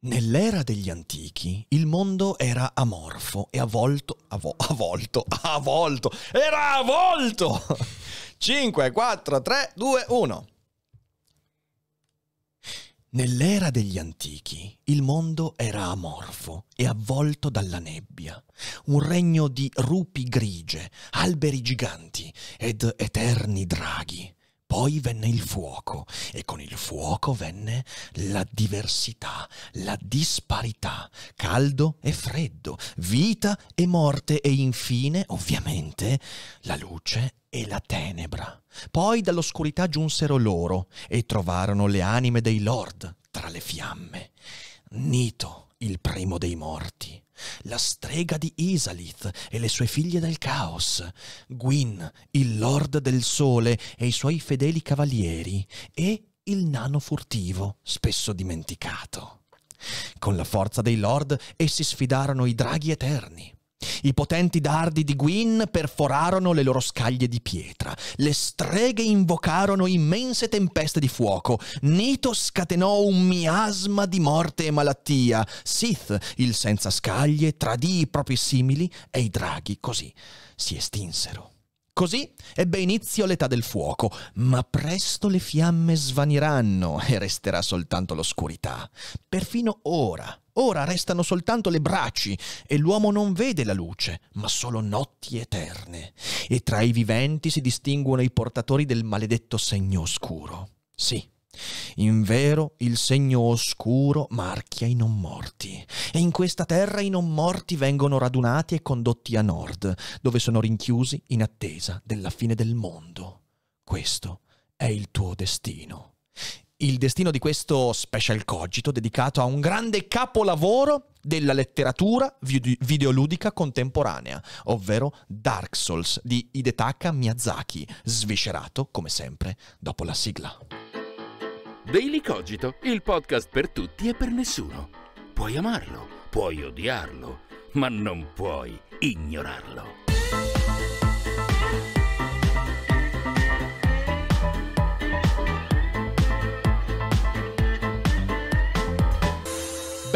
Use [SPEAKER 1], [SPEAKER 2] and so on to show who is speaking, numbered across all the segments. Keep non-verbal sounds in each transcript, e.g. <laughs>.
[SPEAKER 1] Nell'era degli antichi il mondo era amorfo e avvolto, avo, avvolto, <laughs> avvolto, era avvolto! 5, 4, 3, 2, 1. Nell'era degli antichi il mondo era amorfo e avvolto dalla nebbia, un regno di rupi grigie, alberi giganti ed eterni draghi. Poi venne il fuoco e con il fuoco venne la diversità, la disparità, caldo e freddo, vita e morte e infine, ovviamente, la luce e la tenebra. Poi dall'oscurità giunsero loro e trovarono le anime dei lord tra le fiamme. Nito, il primo dei morti, la strega di Isalith e le sue figlie del caos, Gwyn, il lord del sole e i suoi fedeli cavalieri, e il nano furtivo, spesso dimenticato. Con la forza dei lord essi sfidarono i draghi eterni. I potenti dardi di Gwyn perforarono le loro scaglie di pietra. Le streghe invocarono immense tempeste di fuoco. Nito scatenò un miasma di morte e malattia. Sith, il senza scaglie, tradì i propri simili e i draghi così si estinsero. Così ebbe inizio l'età del fuoco, ma presto le fiamme svaniranno e resterà soltanto l'oscurità. Perfino ora, ora restano soltanto le braci e l'uomo non vede la luce, ma solo notti eterne. E tra i viventi si distinguono i portatori del maledetto segno oscuro. Sì, in vero il segno oscuro marchia i non morti, e in questa terra i non morti vengono radunati e condotti a nord, dove sono rinchiusi in attesa della fine del mondo. Questo è il tuo destino. Il destino di questo special cogito dedicato a un grande capolavoro della letteratura videoludica contemporanea, ovvero Dark Souls di Hidetaka Miyazaki, sviscerato come sempre dopo la sigla.
[SPEAKER 2] Daily Cogito, il podcast per tutti e per nessuno. Puoi amarlo, puoi odiarlo, ma non puoi ignorarlo.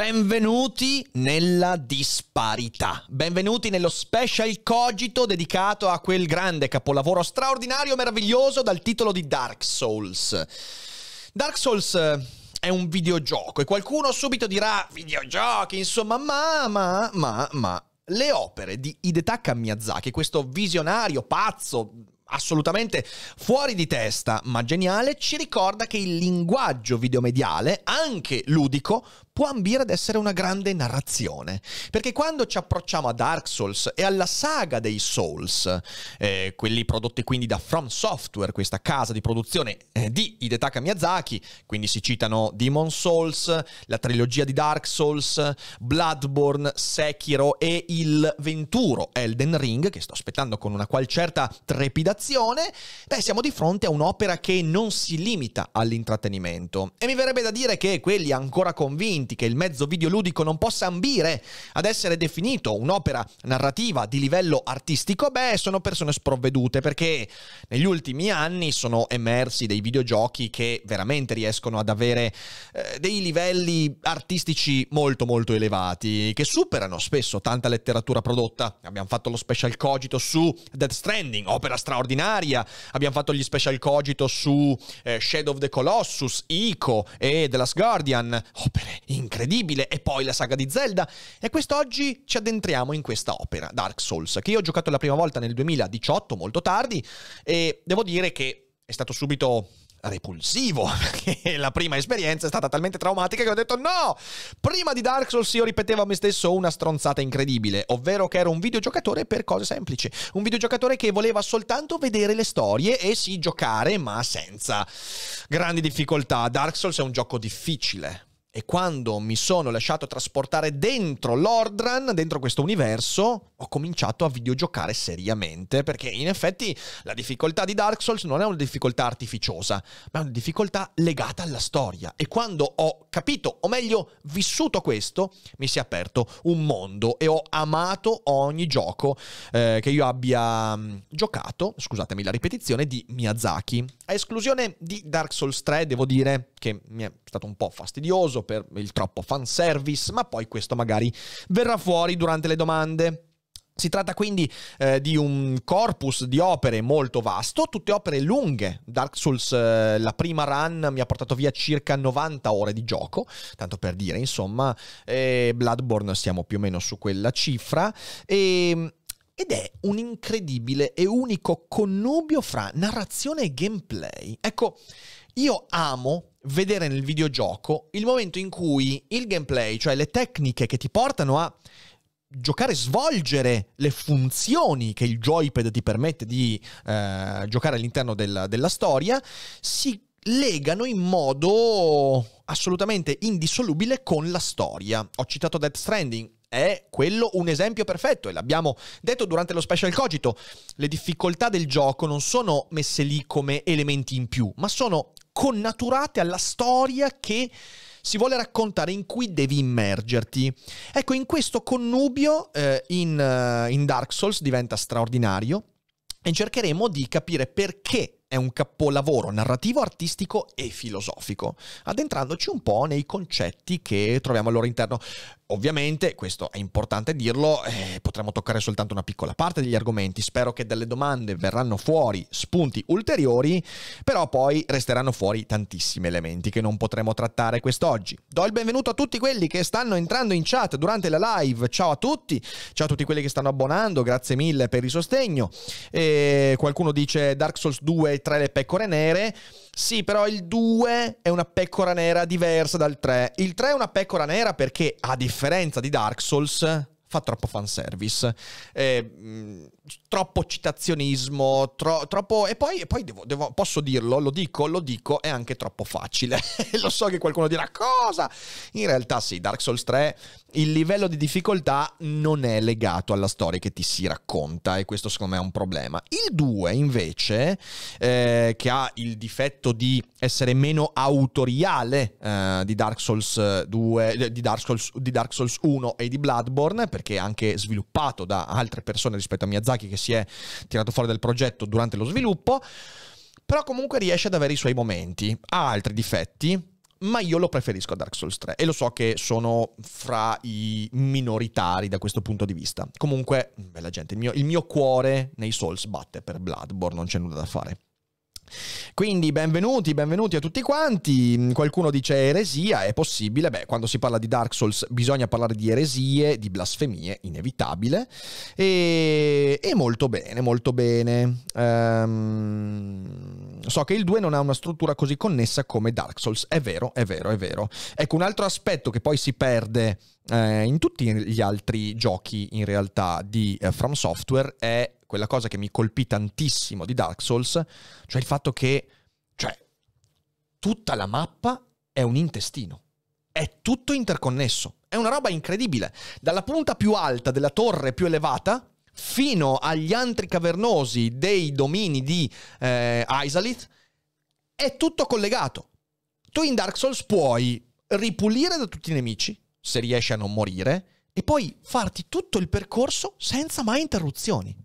[SPEAKER 1] Benvenuti nella disparità. Benvenuti nello special cogito dedicato a quel grande capolavoro straordinario, meraviglioso dal titolo di Dark Souls. Dark Souls eh, è un videogioco e qualcuno subito dirà videogiochi, insomma, ma, ma, ma, ma le opere di Hidetaka Miyazaki, questo visionario pazzo, assolutamente fuori di testa, ma geniale, ci ricorda che il linguaggio videomediale, anche ludico, può ambire ad essere una grande narrazione. Perché quando ci approcciamo a Dark Souls e alla saga dei Souls, eh, quelli prodotti quindi da From Software, questa casa di produzione eh, di Hidetaka Miyazaki, quindi si citano Demon Souls, la trilogia di Dark Souls, Bloodborne, Sekiro e il venturo Elden Ring, che sto aspettando con una qual certa trepidazione, beh, siamo di fronte a un'opera che non si limita all'intrattenimento. E mi verrebbe da dire che quelli ancora convinti convinti che il mezzo videoludico non possa ambire ad essere definito un'opera narrativa di livello artistico, beh, sono persone sprovvedute perché negli ultimi anni sono emersi dei videogiochi che veramente riescono ad avere eh, dei livelli artistici molto molto elevati, che superano spesso tanta letteratura prodotta. Abbiamo fatto lo special cogito su Death Stranding, opera straordinaria, abbiamo fatto gli special cogito su eh, Shadow of the Colossus, Ico e The Last Guardian, opere incredibile, e poi la saga di Zelda. E quest'oggi ci addentriamo in questa opera, Dark Souls, che io ho giocato la prima volta nel 2018, molto tardi, e devo dire che è stato subito repulsivo, <laughs> perché la prima esperienza è stata talmente traumatica che ho detto no! Prima di Dark Souls io ripetevo a me stesso una stronzata incredibile, ovvero che ero un videogiocatore per cose semplici, un videogiocatore che voleva soltanto vedere le storie e sì giocare, ma senza grandi difficoltà. Dark Souls è un gioco difficile, e quando mi sono lasciato trasportare dentro l'Ordran, dentro questo universo, ho cominciato a videogiocare seriamente, perché in effetti la difficoltà di Dark Souls non è una difficoltà artificiosa, ma è una difficoltà legata alla storia. E quando ho capito, o meglio vissuto questo, mi si è aperto un mondo e ho amato ogni gioco eh, che io abbia mm, giocato, scusatemi la ripetizione, di Miyazaki. A esclusione di Dark Souls 3, devo dire che mi è stato un po' fastidioso, per il troppo fanservice, ma poi questo magari verrà fuori durante le domande. Si tratta quindi eh, di un corpus di opere molto vasto, tutte opere lunghe. Dark Souls, eh, la prima run mi ha portato via circa 90 ore di gioco, tanto per dire, insomma, eh, Bloodborne siamo più o meno su quella cifra. E, ed è un incredibile e unico connubio fra narrazione e gameplay. Ecco, io amo vedere nel videogioco il momento in cui il gameplay, cioè le tecniche che ti portano a giocare, svolgere le funzioni che il joypad ti permette di eh, giocare all'interno del, della storia, si legano in modo assolutamente indissolubile con la storia. Ho citato Death Stranding, è quello un esempio perfetto e l'abbiamo detto durante lo special cogito. Le difficoltà del gioco non sono messe lì come elementi in più, ma sono connaturate alla storia che si vuole raccontare in cui devi immergerti. Ecco, in questo connubio eh, in, uh, in Dark Souls diventa straordinario e cercheremo di capire perché è un capolavoro narrativo, artistico e filosofico, addentrandoci un po' nei concetti che troviamo al loro interno. Ovviamente, questo è importante dirlo, eh, potremo toccare soltanto una piccola parte degli argomenti, spero che dalle domande verranno fuori spunti ulteriori, però poi resteranno fuori tantissimi elementi che non potremo trattare quest'oggi. Do il benvenuto a tutti quelli che stanno entrando in chat durante la live, ciao a tutti, ciao a tutti quelli che stanno abbonando, grazie mille per il sostegno. E qualcuno dice Dark Souls 2 3 le pecore nere. Sì, però il 2 è una pecora nera diversa dal 3. Il 3 è una pecora nera perché, a differenza di Dark Souls, fa troppo fanservice, eh, mh, troppo citazionismo, tro- troppo... E poi, e poi devo, devo, posso dirlo, lo dico, lo dico, è anche troppo facile. <laughs> lo so che qualcuno dirà cosa? In realtà sì, Dark Souls 3 il livello di difficoltà non è legato alla storia che ti si racconta e questo secondo me è un problema. Il 2 invece, eh, che ha il difetto di essere meno autoriale eh, di, Dark Souls 2, eh, di, Dark Souls, di Dark Souls 1 e di Bloodborne, perché è anche sviluppato da altre persone rispetto a Miyazaki che si è tirato fuori dal progetto durante lo sviluppo, però comunque riesce ad avere i suoi momenti. Ha altri difetti, ma io lo preferisco a Dark Souls 3 e lo so che sono fra i minoritari da questo punto di vista. Comunque, bella gente, il mio, il mio cuore nei Souls batte per Bloodborne, non c'è nulla da fare. Quindi benvenuti, benvenuti a tutti quanti. Qualcuno dice eresia, è possibile. Beh, quando si parla di Dark Souls bisogna parlare di eresie, di blasfemie, inevitabile. E, e molto bene, molto bene. Um, so che il 2 non ha una struttura così connessa come Dark Souls. È vero, è vero, è vero. Ecco, un altro aspetto che poi si perde eh, in tutti gli altri giochi in realtà di eh, From Software è quella cosa che mi colpì tantissimo di Dark Souls, cioè il fatto che cioè, tutta la mappa è un intestino. È tutto interconnesso. È una roba incredibile. Dalla punta più alta della torre più elevata fino agli antri cavernosi dei domini di eh, Isalith è tutto collegato. Tu in Dark Souls puoi ripulire da tutti i nemici, se riesci a non morire, e poi farti tutto il percorso senza mai interruzioni.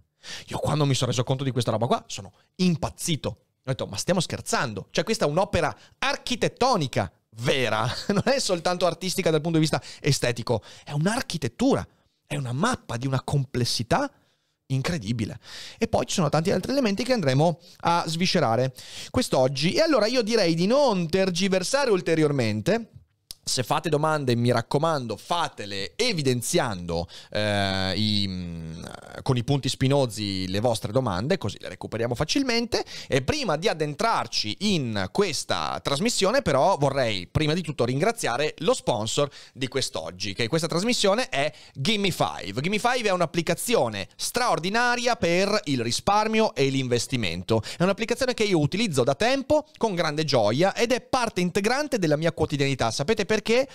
[SPEAKER 1] Io quando mi sono reso conto di questa roba qua sono impazzito. Ho detto, ma stiamo scherzando? Cioè questa è un'opera architettonica vera, <laughs> non è soltanto artistica dal punto di vista estetico, è un'architettura, è una mappa di una complessità incredibile. E poi ci sono tanti altri elementi che andremo a sviscerare quest'oggi. E allora io direi di non tergiversare ulteriormente se fate domande, mi raccomando, fatele evidenziando eh, i, mm, con i punti spinosi le vostre domande, così le recuperiamo facilmente. E prima di addentrarci in questa trasmissione, però, vorrei prima di tutto ringraziare lo sponsor di quest'oggi, che questa trasmissione è Gimme5. Gimme5 è un'applicazione straordinaria per il risparmio e l'investimento. È un'applicazione che io utilizzo da tempo con grande gioia ed è parte integrante della mia quotidianità. Sapete perché? Perché?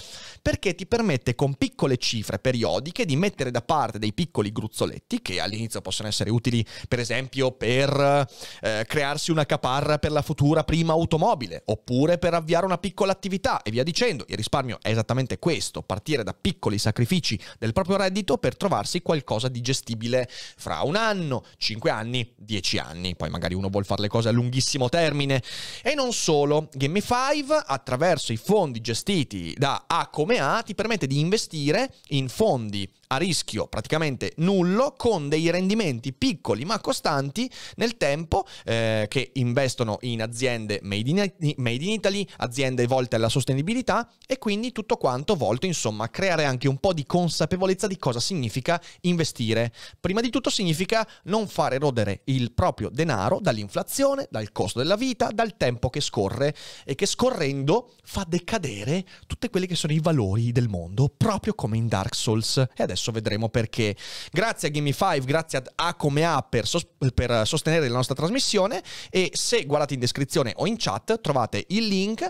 [SPEAKER 1] Perché ti permette con piccole cifre periodiche di mettere da parte dei piccoli gruzzoletti che all'inizio possono essere utili per esempio per eh, crearsi una caparra per la futura prima automobile oppure per avviare una piccola attività e via dicendo. Il risparmio è esattamente questo, partire da piccoli sacrifici del proprio reddito per trovarsi qualcosa di gestibile fra un anno, cinque anni, dieci anni. Poi magari uno vuole fare le cose a lunghissimo termine. E non solo, Game 5 attraverso i fondi gestiti da A come A ti permette di investire in fondi a rischio praticamente nullo con dei rendimenti piccoli ma costanti nel tempo eh, che investono in aziende made in, made in, Italy, aziende volte alla sostenibilità e quindi tutto quanto volto insomma a creare anche un po' di consapevolezza di cosa significa investire. Prima di tutto significa non fare rodere il proprio denaro dall'inflazione, dal costo della vita, dal tempo che scorre e che scorrendo fa decadere tutti quelli che sono i valori del mondo, proprio come in Dark Souls. E adesso adesso vedremo perché. Grazie a Gamify, grazie ad A come A per, sos- per sostenere la nostra trasmissione e se guardate in descrizione o in chat trovate il link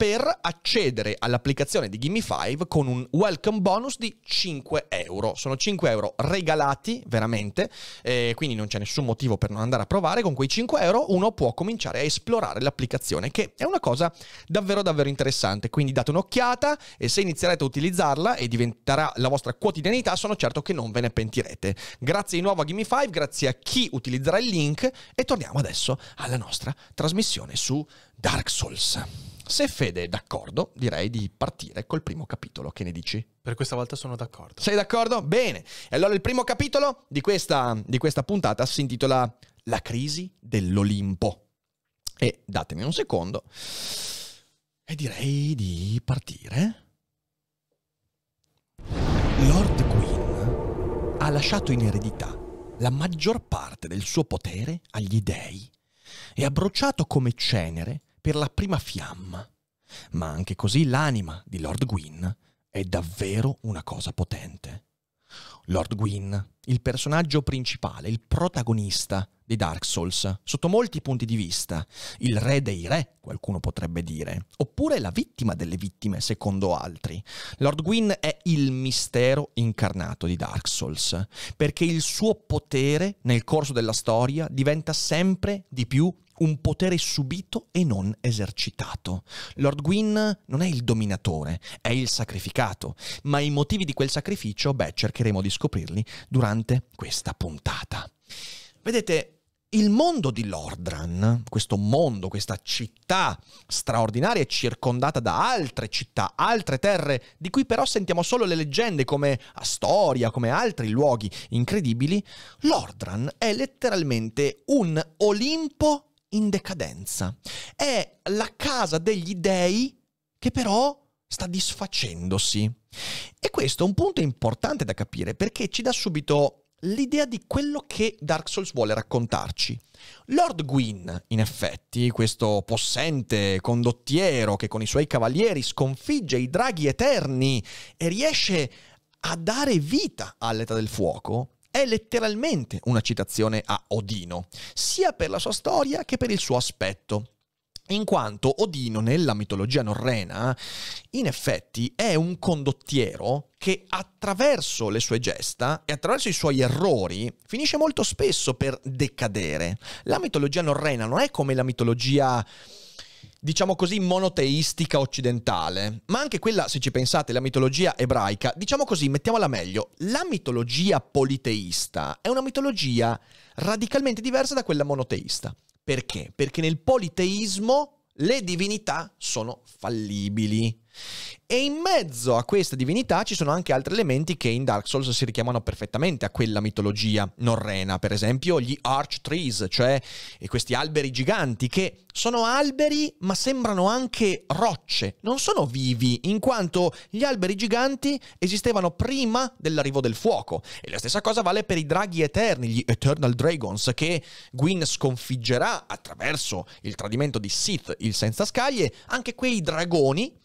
[SPEAKER 1] per accedere all'applicazione di Gimme 5 con un welcome bonus di 5 euro. Sono 5 euro regalati veramente, eh, quindi non c'è nessun motivo per non andare a provare. Con quei 5 euro uno può cominciare a esplorare l'applicazione, che è una cosa davvero davvero interessante. Quindi date un'occhiata e se inizierete a utilizzarla e diventerà la vostra quotidianità, sono certo che non ve ne pentirete. Grazie di nuovo a Gimme 5, grazie a chi utilizzerà il link e torniamo adesso alla nostra trasmissione su Dark Souls. Se Fede è d'accordo, direi di partire col primo capitolo. Che ne dici?
[SPEAKER 3] Per questa volta sono d'accordo.
[SPEAKER 1] Sei d'accordo? Bene. E allora il primo capitolo di questa, di questa puntata si intitola La crisi dell'Olimpo. E datemi un secondo. E direi di partire. Lord Gwyn ha lasciato in eredità la maggior parte del suo potere agli dei e ha bruciato come cenere per la prima fiamma. Ma anche così l'anima di Lord Gwyn è davvero una cosa potente. Lord Gwyn, il personaggio principale, il protagonista di Dark Souls, sotto molti punti di vista, il re dei re, qualcuno potrebbe dire, oppure la vittima delle vittime, secondo altri. Lord Gwyn è il mistero incarnato di Dark Souls, perché il suo potere nel corso della storia diventa sempre di più un potere subito e non esercitato. Lord Gwyn non è il dominatore, è il sacrificato, ma i motivi di quel sacrificio, beh, cercheremo di scoprirli durante questa puntata. Vedete, il mondo di Lordran, questo mondo, questa città straordinaria, circondata da altre città, altre terre, di cui però sentiamo solo le leggende come Astoria, come altri luoghi incredibili. Lordran è letteralmente un Olimpo in decadenza. È la casa degli dei che però sta disfacendosi. E questo è un punto importante da capire perché ci dà subito l'idea di quello che Dark Souls vuole raccontarci. Lord Gwyn, in effetti, questo possente condottiero che con i suoi cavalieri sconfigge i draghi eterni e riesce a dare vita all'età del fuoco, è letteralmente una citazione a Odino, sia per la sua storia che per il suo aspetto. In quanto Odino nella mitologia norrena, in effetti, è un condottiero che attraverso le sue gesta e attraverso i suoi errori finisce molto spesso per decadere. La mitologia norrena non è come la mitologia diciamo così, monoteistica occidentale, ma anche quella, se ci pensate, la mitologia ebraica, diciamo così, mettiamola meglio, la mitologia politeista è una mitologia radicalmente diversa da quella monoteista. Perché? Perché nel politeismo le divinità sono fallibili. E in mezzo a questa divinità ci sono anche altri elementi che in Dark Souls si richiamano perfettamente a quella mitologia norrena, per esempio gli Arch Trees, cioè questi alberi giganti che sono alberi ma sembrano anche rocce, non sono vivi in quanto gli alberi giganti esistevano prima dell'arrivo del fuoco. E la stessa cosa vale per i draghi eterni, gli Eternal Dragons, che Gwyn sconfiggerà attraverso il tradimento di Sith, il senza scaglie, anche quei dragoni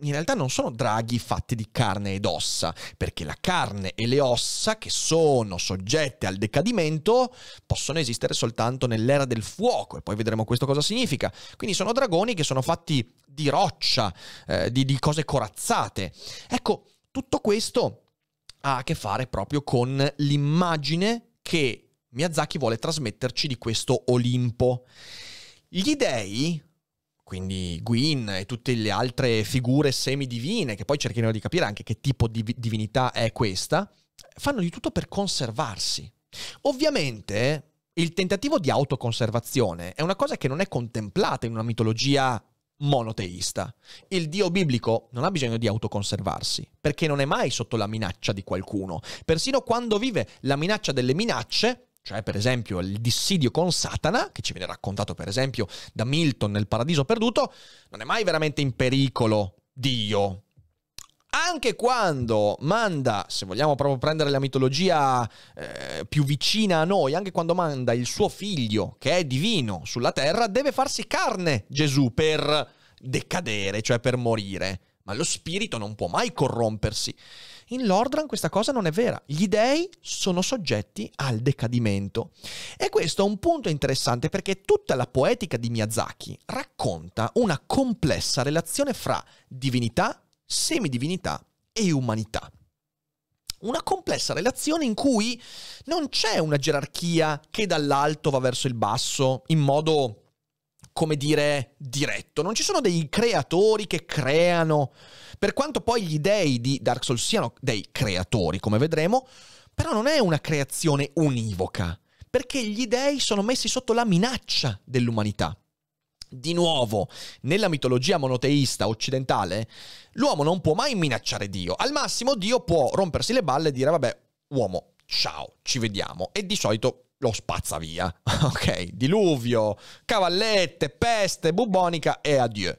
[SPEAKER 1] in realtà non sono draghi fatti di carne ed ossa, perché la carne e le ossa, che sono soggette al decadimento, possono esistere soltanto nell'era del fuoco, e poi vedremo questo cosa significa. Quindi sono dragoni che sono fatti di roccia, eh, di, di cose corazzate. Ecco, tutto questo ha a che fare proprio con l'immagine che Miyazaki vuole trasmetterci di questo Olimpo. Gli dei quindi Gwyn e tutte le altre figure semidivine, che poi cercheremo di capire anche che tipo di divinità è questa, fanno di tutto per conservarsi. Ovviamente il tentativo di autoconservazione è una cosa che non è contemplata in una mitologia monoteista. Il Dio biblico non ha bisogno di autoconservarsi, perché non è mai sotto la minaccia di qualcuno. Persino quando vive la minaccia delle minacce, cioè per esempio il dissidio con Satana, che ci viene raccontato per esempio da Milton nel Paradiso Perduto, non è mai veramente in pericolo Dio. Anche quando manda, se vogliamo proprio prendere la mitologia eh, più vicina a noi, anche quando manda il suo figlio, che è divino, sulla terra, deve farsi carne Gesù per decadere, cioè per morire. Ma lo spirito non può mai corrompersi. In Lordran questa cosa non è vera. Gli dei sono soggetti al decadimento. E questo è un punto interessante perché tutta la poetica di Miyazaki racconta una complessa relazione fra divinità, semidivinità e umanità. Una complessa relazione in cui non c'è una gerarchia che dall'alto va verso il basso in modo come dire, diretto. Non ci sono dei creatori che creano. Per quanto poi gli dei di Dark Souls siano dei creatori, come vedremo, però non è una creazione univoca, perché gli dei sono messi sotto la minaccia dell'umanità. Di nuovo, nella mitologia monoteista occidentale, l'uomo non può mai minacciare Dio. Al massimo Dio può rompersi le balle e dire vabbè, uomo, ciao, ci vediamo. E di solito lo spazza via. <laughs> Ok, diluvio, cavallette, peste, bubonica e addio.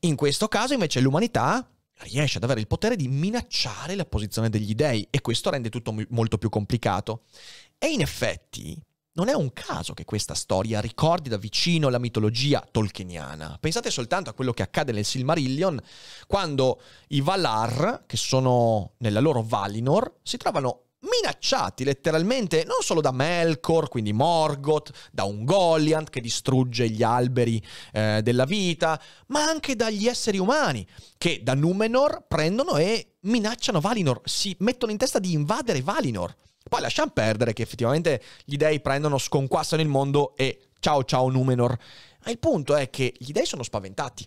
[SPEAKER 1] In questo caso invece l'umanità riesce ad avere il potere di minacciare la posizione degli dei e questo rende tutto molto più complicato. E in effetti non è un caso che questa storia ricordi da vicino la mitologia tolkieniana. Pensate soltanto a quello che accade nel Silmarillion, quando i Valar, che sono nella loro Valinor, si trovano minacciati letteralmente non solo da Melkor, quindi Morgoth, da un Goliath che distrugge gli alberi eh, della vita, ma anche dagli esseri umani che da Numenor prendono e minacciano Valinor, si mettono in testa di invadere Valinor. Poi lasciamo perdere che effettivamente gli dei prendono, sconquassano il mondo e ciao ciao Numenor. Ma il punto è che gli dei sono spaventati.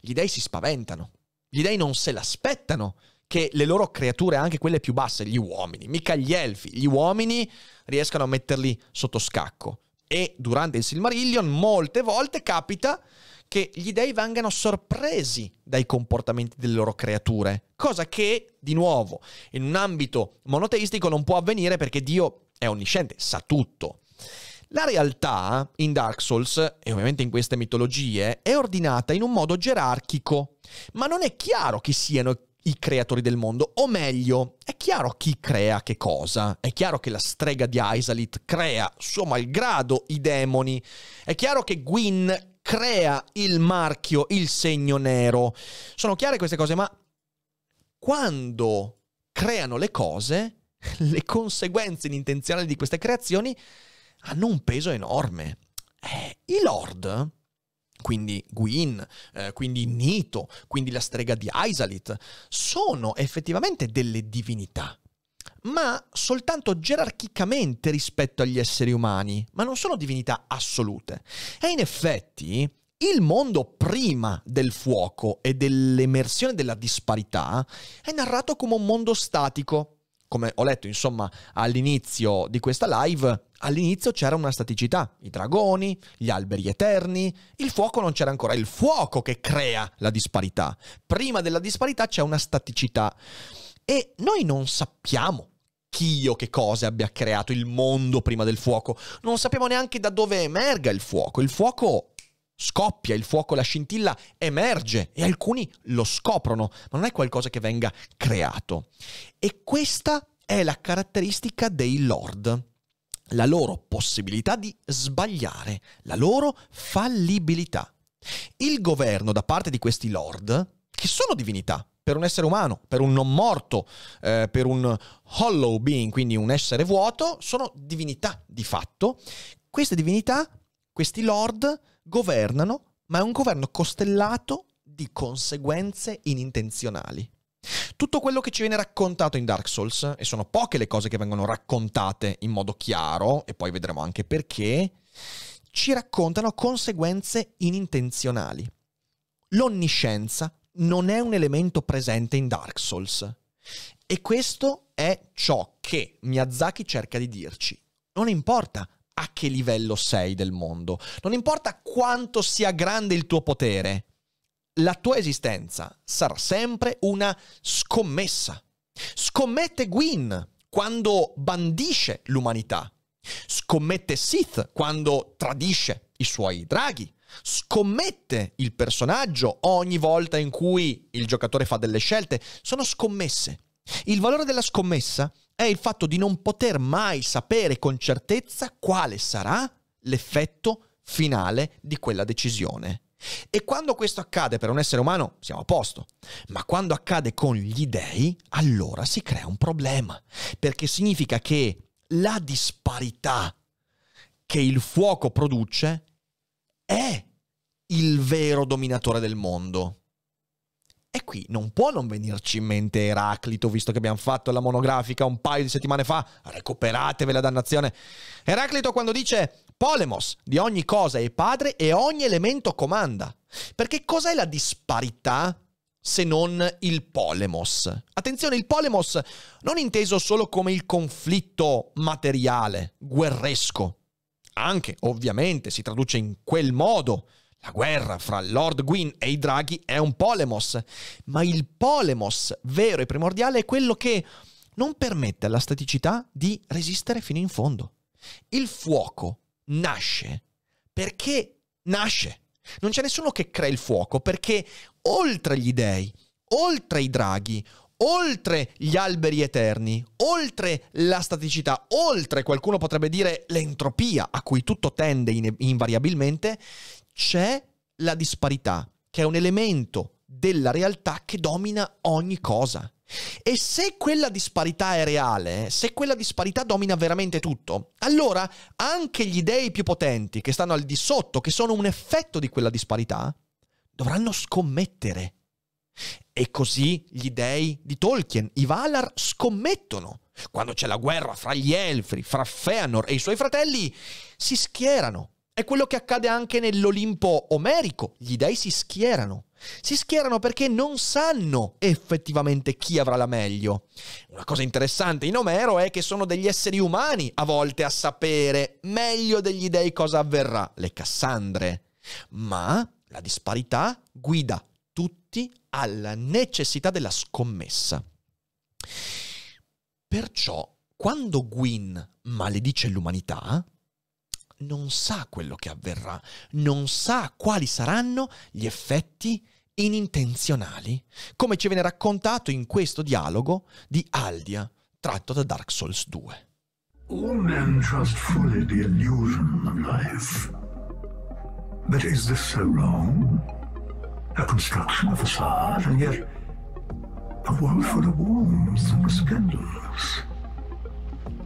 [SPEAKER 1] Gli dei si spaventano. Gli dei non se l'aspettano che le loro creature, anche quelle più basse, gli uomini, mica gli elfi, gli uomini riescano a metterli sotto scacco. E durante il Silmarillion molte volte capita che gli dei vengano sorpresi dai comportamenti delle loro creature, cosa che, di nuovo, in un ambito monoteistico non può avvenire perché Dio è onnisciente, sa tutto. La realtà in Dark Souls, e ovviamente in queste mitologie, è ordinata in un modo gerarchico, ma non è chiaro chi siano i creatori del mondo, o meglio, è chiaro chi crea che cosa, è chiaro che la strega di Aisalit crea, suo malgrado, i demoni, è chiaro che Gwyn crea il marchio, il segno nero. Sono chiare queste cose, ma quando creano le cose, <laughs> le conseguenze inintenzionali di queste creazioni hanno un peso enorme. Eh, I Lord quindi Gwyn, eh, quindi Nito, quindi la strega di Aisalit, sono effettivamente delle divinità, ma soltanto gerarchicamente rispetto agli esseri umani, ma non sono divinità assolute. E in effetti il mondo prima del fuoco e dell'emersione della disparità è narrato come un mondo statico, come ho letto insomma all'inizio di questa live, all'inizio c'era una staticità, i dragoni, gli alberi eterni, il fuoco non c'era ancora, è il fuoco che crea la disparità. Prima della disparità c'è una staticità. E noi non sappiamo chi o che cosa abbia creato il mondo prima del fuoco, non sappiamo neanche da dove emerga il fuoco, il fuoco scoppia, il fuoco, la scintilla emerge e alcuni lo scoprono, ma non è qualcosa che venga creato. E questa è la caratteristica dei lord, la loro possibilità di sbagliare, la loro fallibilità. Il governo da parte di questi lord, che sono divinità, per un essere umano, per un non morto, eh, per un hollow being, quindi un essere vuoto, sono divinità di fatto. Queste divinità, questi lord, governano, ma è un governo costellato di conseguenze inintenzionali. Tutto quello che ci viene raccontato in Dark Souls, e sono poche le cose che vengono raccontate in modo chiaro, e poi vedremo anche perché, ci raccontano conseguenze inintenzionali. L'onniscienza non è un elemento presente in Dark Souls. E questo è ciò che Miyazaki cerca di dirci. Non importa a che livello sei del mondo. Non importa quanto sia grande il tuo potere. la tua esistenza sarà sempre una scommessa. Scommette Gwyn quando bandisce l'umanità. Scommette Sith quando tradisce i suoi draghi. Scommette il personaggio ogni volta in cui il giocatore fa delle scelte. Sono scommesse. Il valore della scommessa è il fatto di non poter mai sapere con certezza quale sarà l'effetto finale di quella decisione. E quando questo accade per un essere umano siamo a posto, ma quando accade con gli dei, allora si crea un problema, perché significa che la disparità che il fuoco produce è il vero dominatore del mondo. E qui non può non venirci in mente Eraclito, visto che abbiamo fatto la monografica un paio di settimane fa. Recuperatevi la dannazione. Eraclito quando dice Polemos, di ogni cosa è padre e ogni elemento comanda. Perché cos'è la disparità se non il polemos? Attenzione, il polemos non inteso solo come il conflitto materiale, guerresco. Anche, ovviamente, si traduce in quel modo la guerra fra Lord Gwyn e i draghi è un polemos, ma il polemos vero e primordiale è quello che non permette alla staticità di resistere fino in fondo. Il fuoco nasce perché nasce. Non c'è nessuno che crea il fuoco perché oltre gli dei, oltre i draghi, oltre gli alberi eterni, oltre la staticità, oltre qualcuno potrebbe dire l'entropia a cui tutto tende in- invariabilmente, c'è la disparità, che è un elemento della realtà che domina ogni cosa. E se quella disparità è reale, se quella disparità domina veramente tutto, allora anche gli dei più potenti che stanno al di sotto, che sono un effetto di quella disparità, dovranno scommettere. E così gli dei di Tolkien, i Valar, scommettono. Quando c'è la guerra fra gli Elfri, fra Feanor e i suoi fratelli, si schierano è quello che accade anche nell'Olimpo omerico. Gli dei si schierano. Si schierano perché non sanno effettivamente chi avrà la meglio. Una cosa interessante in Omero è che sono degli esseri umani a volte a sapere meglio degli dei cosa avverrà, le Cassandre. Ma la disparità guida tutti alla necessità della scommessa. Perciò, quando Gwyn maledice l'umanità, non sa quello che avverrà, non sa quali saranno gli effetti inintenzionali, come ci viene raccontato in questo dialogo di Aldia, tratto da Dark Souls 2.
[SPEAKER 3] All men trust fully the illusion of life. But is this so wrong? A construction, a facade, and yet a world full of warmth and resplendence.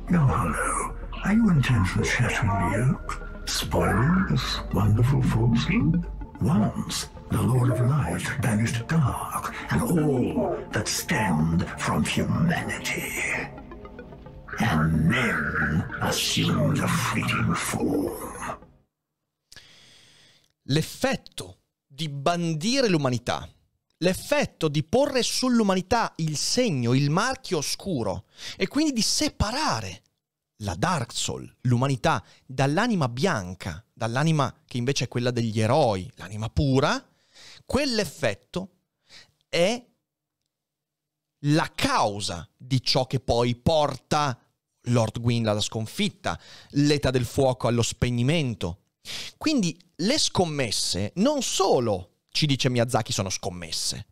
[SPEAKER 3] Young Hollow, intent on shattering the yoke, spoiling this wonderful falsehood? Once, the Lord of Light banished dark and all that stemmed from humanity. And men assumed a fleeting form.
[SPEAKER 1] L'effetto di bandire l'umanità, l'effetto di porre sull'umanità il segno, il marchio oscuro e quindi di separare la Dark Soul, l'umanità, dall'anima bianca, dall'anima che invece è quella degli eroi, l'anima pura, quell'effetto è la causa di ciò che poi porta Lord Gwyn alla sconfitta, l'età del fuoco allo spegnimento. Quindi le scommesse non solo, ci dice Miyazaki, sono scommesse,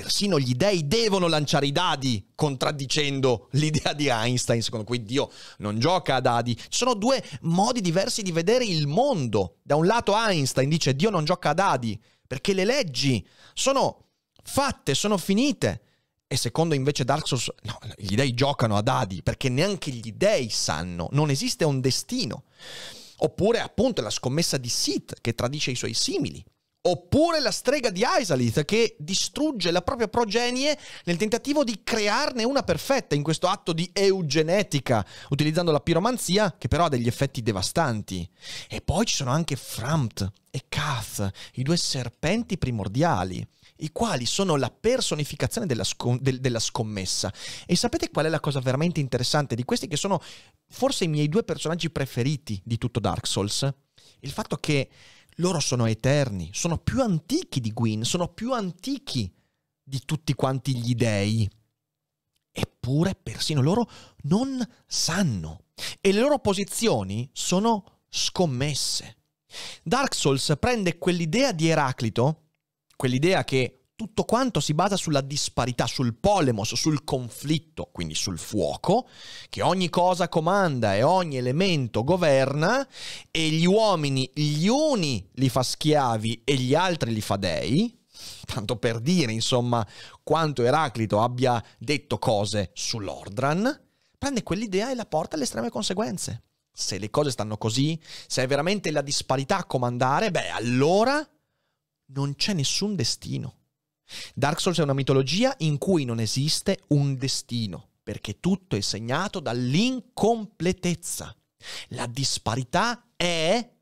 [SPEAKER 1] persino gli dei devono lanciare i dadi, contraddicendo l'idea di Einstein, secondo cui Dio non gioca a dadi. Ci sono due modi diversi di vedere il mondo. Da un lato Einstein dice Dio non gioca a dadi, perché le leggi sono fatte, sono finite. E secondo invece Dark Souls, no, gli dei giocano a dadi, perché neanche gli dei sanno, non esiste un destino. Oppure appunto la scommessa di Sith che tradisce i suoi simili. Oppure la strega di Isalith che distrugge la propria progenie nel tentativo di crearne una perfetta in questo atto di eugenetica, utilizzando la piromanzia che però ha degli effetti devastanti. E poi ci sono anche Framt e Kath, i due serpenti primordiali, i quali sono la personificazione della, scom- del- della scommessa. E sapete qual è la cosa veramente interessante di questi che sono forse i miei due personaggi preferiti di tutto Dark Souls? Il fatto che Loro sono eterni, sono più antichi di Gwyn, sono più antichi di tutti quanti gli dei. Eppure persino loro non sanno e le loro posizioni sono scommesse. Dark Souls prende quell'idea di Eraclito, quell'idea che tutto quanto si basa sulla disparità, sul polemos, sul conflitto, quindi sul fuoco, che ogni cosa comanda e ogni elemento governa, e gli uomini gli uni li fa schiavi e gli altri li fa dei, tanto per dire insomma quanto Eraclito abbia detto cose sull'Ordran, prende quell'idea e la porta alle estreme conseguenze. Se le cose stanno così, se è veramente la disparità a comandare, beh allora non c'è nessun destino. Dark Souls è una mitologia in cui non esiste un destino, perché tutto è segnato dall'incompletezza. La disparità è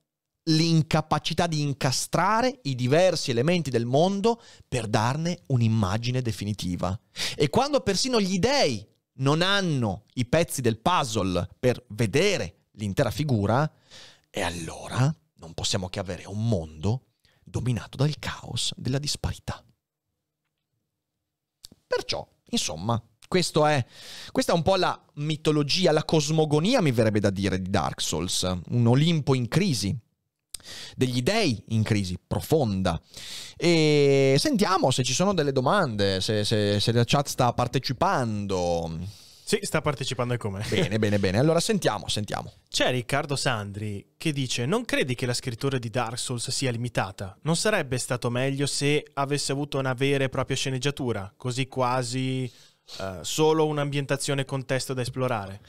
[SPEAKER 1] l'incapacità di incastrare i diversi elementi del mondo per darne un'immagine definitiva. E quando persino gli dei non hanno i pezzi del puzzle per vedere l'intera figura, e allora non possiamo che avere un mondo dominato dal caos della disparità. Perciò, insomma, è, questa è un po' la mitologia, la cosmogonia, mi verrebbe da dire, di Dark Souls. Un Olimpo in crisi, degli dei in crisi profonda. E sentiamo se ci sono delle domande, se, se, se la chat sta partecipando.
[SPEAKER 4] Sì, sta partecipando e come.
[SPEAKER 1] Bene, bene, bene. Allora sentiamo, sentiamo.
[SPEAKER 4] C'è Riccardo Sandri che dice: Non credi che la scrittura di Dark Souls sia limitata? Non sarebbe stato meglio se avesse avuto una vera e propria sceneggiatura, così quasi Uh, solo un'ambientazione contesto da esplorare.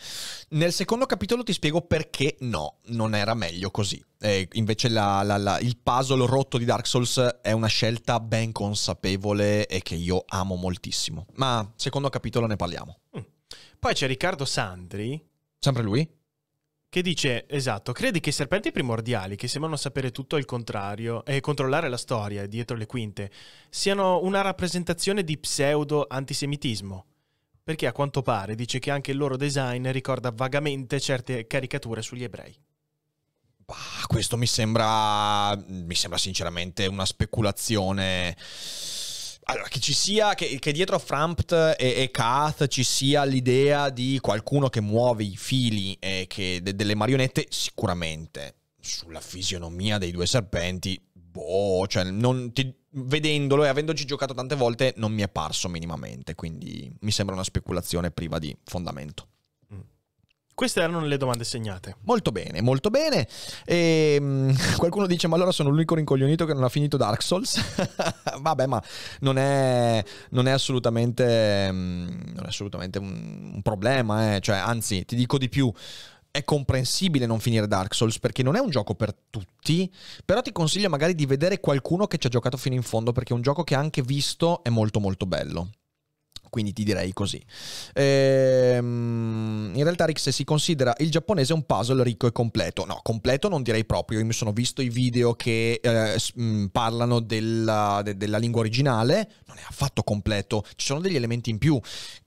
[SPEAKER 1] Nel secondo capitolo ti spiego perché no, non era meglio così. E invece la, la, la, il puzzle rotto di Dark Souls è una scelta ben consapevole e che io amo moltissimo. Ma secondo capitolo ne parliamo. Mm.
[SPEAKER 4] Poi c'è Riccardo Sandri.
[SPEAKER 1] Sempre lui?
[SPEAKER 4] Che dice, esatto, credi che i serpenti primordiali, che sembrano sapere tutto il contrario e controllare la storia dietro le quinte, siano una rappresentazione di pseudo-antisemitismo? Perché a quanto pare dice che anche il loro design ricorda vagamente certe caricature sugli ebrei.
[SPEAKER 1] Bah, questo mi sembra, mi sembra sinceramente una speculazione allora, che ci sia, che, che dietro Frampt e, e, Kath ci sia l'idea di qualcuno che muove i fili e che de, delle marionette, sicuramente. Sulla fisionomia dei due serpenti, boh, cioè, non, ti, vedendolo e avendoci giocato tante volte, non mi è parso minimamente. Quindi mi sembra una speculazione priva di fondamento.
[SPEAKER 4] Queste erano le domande segnate.
[SPEAKER 1] Molto bene, molto bene. E, um, <laughs> qualcuno dice: Ma allora sono l'unico rincoglionito che non ha finito Dark Souls? <laughs> Vabbè, ma non è, non è assolutamente, um, non è assolutamente un, un problema. Eh. Cioè, anzi, ti dico di più è comprensibile non finire Dark Souls perché non è un gioco per tutti, però ti consiglio magari di vedere qualcuno che ci ha giocato fino in fondo perché è un gioco che anche visto è molto molto bello quindi ti direi così. Ehm, in realtà, Rick, se si considera il giapponese un puzzle ricco e completo, no, completo non direi proprio. Io mi sono visto i video che eh, mm, parlano della, de, della lingua originale, non è affatto completo, ci sono degli elementi in più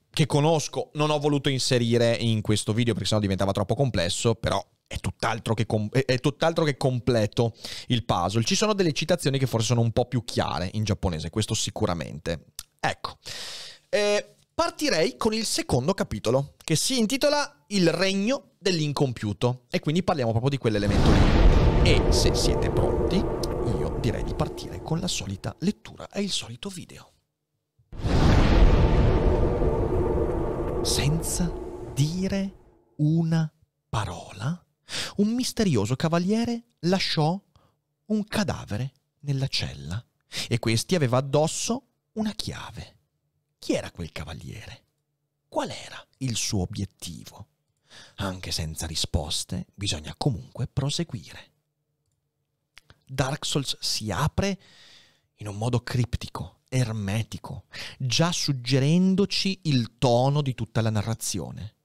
[SPEAKER 1] che conosco, non ho voluto inserire in questo video perché sennò diventava troppo complesso, però è tutt'altro, com- è tutt'altro che completo il puzzle. Ci sono delle citazioni che forse sono un po' più chiare in giapponese, questo sicuramente. Ecco. Eh, partirei con il secondo capitolo, che si intitola Il regno dell'incompiuto. E quindi parliamo proprio di quell'elemento lì. E se siete pronti, io direi di partire con la solita lettura e il solito video. Senza dire una parola, un misterioso cavaliere lasciò un cadavere nella cella e questi aveva addosso una chiave. Chi era quel cavaliere? Qual era il suo obiettivo? Anche senza risposte, bisogna comunque proseguire. Dark Souls si apre in un modo criptico, ermetico, già suggerendoci il tono di tutta la narrazione.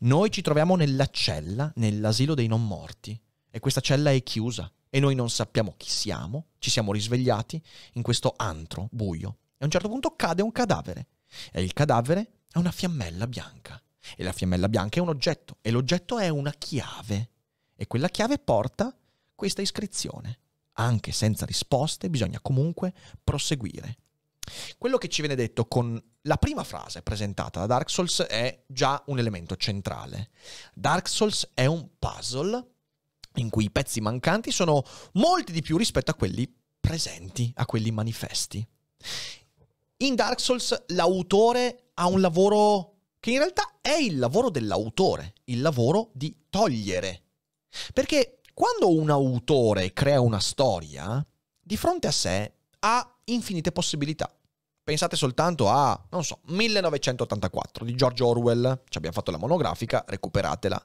[SPEAKER 1] Noi ci troviamo nella cella, nell'asilo dei non morti, e questa cella è chiusa, e noi non sappiamo chi siamo, ci siamo risvegliati in questo antro buio a un certo punto cade un cadavere e il cadavere è una fiammella bianca e la fiammella bianca è un oggetto e l'oggetto è una chiave e quella chiave porta questa iscrizione. anche senza risposte, bisogna comunque proseguire. Quello che ci viene detto con la prima frase presentata da Dark Souls è già un elemento centrale. Dark Souls è un puzzle in cui i pezzi mancanti sono molti di più rispetto a quelli presenti, a quelli manifesti. In Dark Souls l'autore ha un lavoro che in realtà è il lavoro dell'autore, il lavoro di togliere. Perché quando un autore crea una storia, di fronte a sé ha infinite possibilità. Pensate soltanto a, non so, 1984 di George Orwell, ci abbiamo fatto la monografica, recuperatela.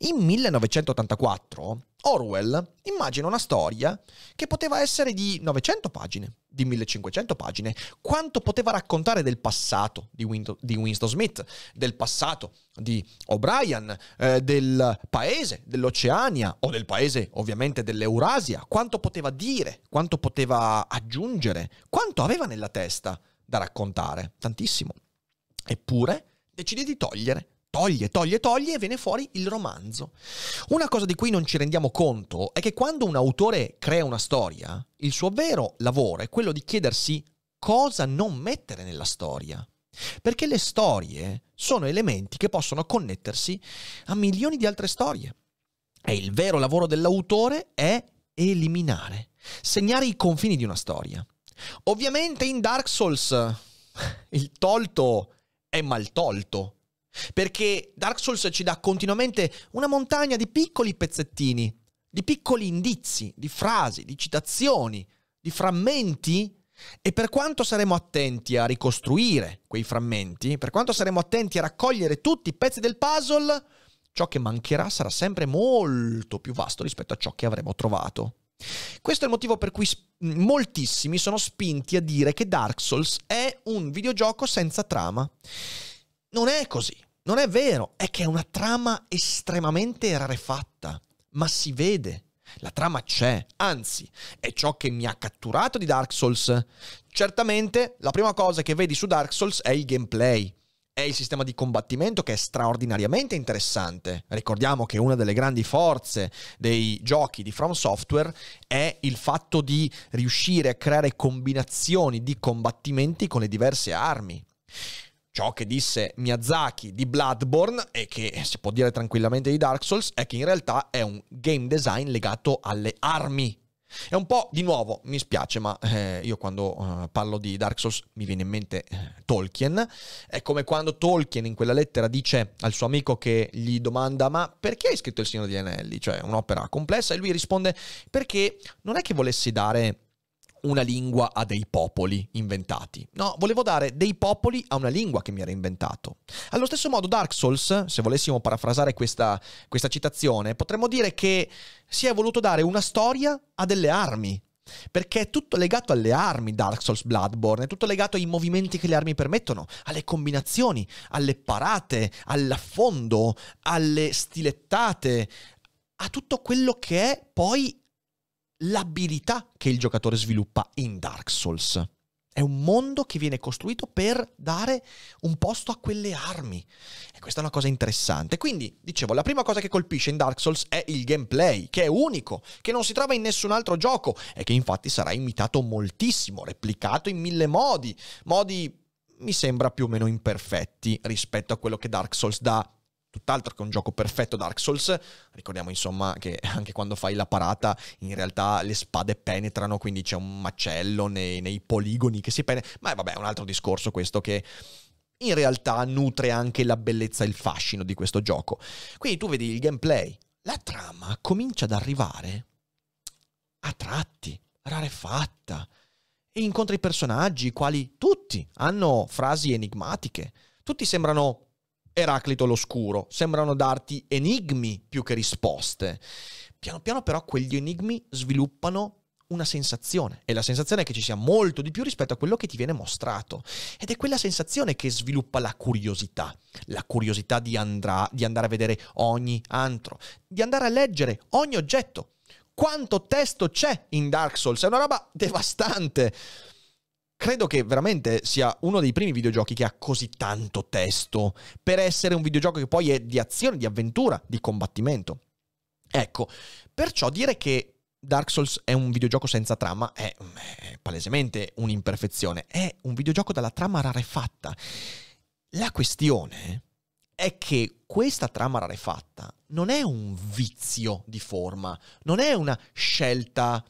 [SPEAKER 1] In 1984 Orwell immagina una storia che poteva essere di 900 pagine, di 1500 pagine, quanto poteva raccontare del passato di, Win- di Winston Smith, del passato di O'Brien, eh, del paese dell'Oceania o del paese ovviamente dell'Eurasia, quanto poteva dire, quanto poteva aggiungere, quanto aveva nella testa da raccontare, tantissimo. Eppure decide di togliere, toglie, toglie, toglie e viene fuori il romanzo. Una cosa di cui non ci rendiamo conto è che quando un autore crea una storia, il suo vero lavoro è quello di chiedersi cosa non mettere nella storia. Perché le storie sono elementi che possono connettersi a milioni di altre storie. E il vero lavoro dell'autore è eliminare, segnare i confini di una storia. Ovviamente in Dark Souls <laughs> il tolto è mal tolto, perché Dark Souls ci dà continuamente una montagna di piccoli pezzettini, di piccoli indizi, di frasi, di citazioni, di frammenti e per quanto saremo attenti a ricostruire quei frammenti, per quanto saremo attenti a raccogliere tutti i pezzi del puzzle, ciò che mancherà sarà sempre molto più vasto rispetto a ciò che avremo trovato. Questo è il motivo per cui moltissimi sono spinti a dire che Dark Souls è un videogioco senza trama. Non è così, non è vero, è che è una trama estremamente rarefatta, ma si vede. La trama c'è, anzi, è ciò che mi ha catturato di Dark Souls. Certamente, la prima cosa che vedi su Dark Souls è il gameplay è il sistema di combattimento che è straordinariamente interessante. Ricordiamo che una delle grandi forze dei giochi di From Software è il fatto di riuscire a creare combinazioni di combattimenti con le diverse armi. Ciò che disse Miyazaki di Bloodborne e che si può dire tranquillamente di Dark Souls è che in realtà è un game design legato alle armi è un po', di nuovo, mi spiace, ma eh, io quando uh, parlo di Dark Souls mi viene in mente eh, Tolkien. È come quando Tolkien in quella lettera dice al suo amico che gli domanda ma perché hai scritto Il Signore degli Anelli? Cioè un'opera complessa e lui risponde perché non è che volessi dare una lingua a dei popoli inventati. No, volevo dare dei popoli a una lingua che mi era inventato. Allo stesso modo Dark Souls, se volessimo parafrasare questa, questa citazione, potremmo dire che si è voluto dare una storia a delle armi. Perché è tutto legato alle armi Dark Souls Bloodborne, è tutto legato ai movimenti che le armi permettono, alle combinazioni, alle parate, all'affondo, alle stilettate, a tutto quello che è poi l'abilità che il giocatore sviluppa in Dark Souls. È un mondo che viene costruito per dare un posto a quelle armi. E questa è una cosa interessante. Quindi, dicevo, la prima cosa che colpisce in Dark Souls è il gameplay, che è unico, che non si trova in nessun altro gioco e che infatti sarà imitato moltissimo, replicato in mille modi. Modi, mi sembra, più o meno imperfetti rispetto a quello che Dark Souls dà tutt'altro che un gioco perfetto Dark Souls. Ricordiamo insomma che <laughs> anche quando fai la parata in realtà le spade penetrano, quindi c'è un macello nei, nei poligoni che si penetra. Ma vabbè, è un altro discorso questo che in realtà nutre anche la bellezza e il fascino di questo gioco. Quindi tu vedi il gameplay, la trama comincia ad arrivare a tratti, rarefatta, e incontri personaggi, i quali tutti hanno frasi enigmatiche, tutti sembrano Eraclito l'oscuro, sembrano darti enigmi più che risposte. Piano piano però quegli enigmi sviluppano una sensazione e la sensazione è che ci sia molto di più rispetto a quello che ti viene mostrato ed è quella sensazione che sviluppa la curiosità, la curiosità di, andrà, di andare a vedere ogni antro, di andare a leggere ogni oggetto. Quanto testo c'è in Dark Souls? È una roba devastante credo che veramente sia uno dei primi videogiochi che ha così tanto testo per essere un videogioco che poi è di azione, di avventura, di combattimento. Ecco, perciò dire che Dark Souls è un videogioco senza trama è, è palesemente un'imperfezione, è un videogioco dalla trama rarefatta. La questione è che questa trama rarefatta non è un vizio di forma, non è una scelta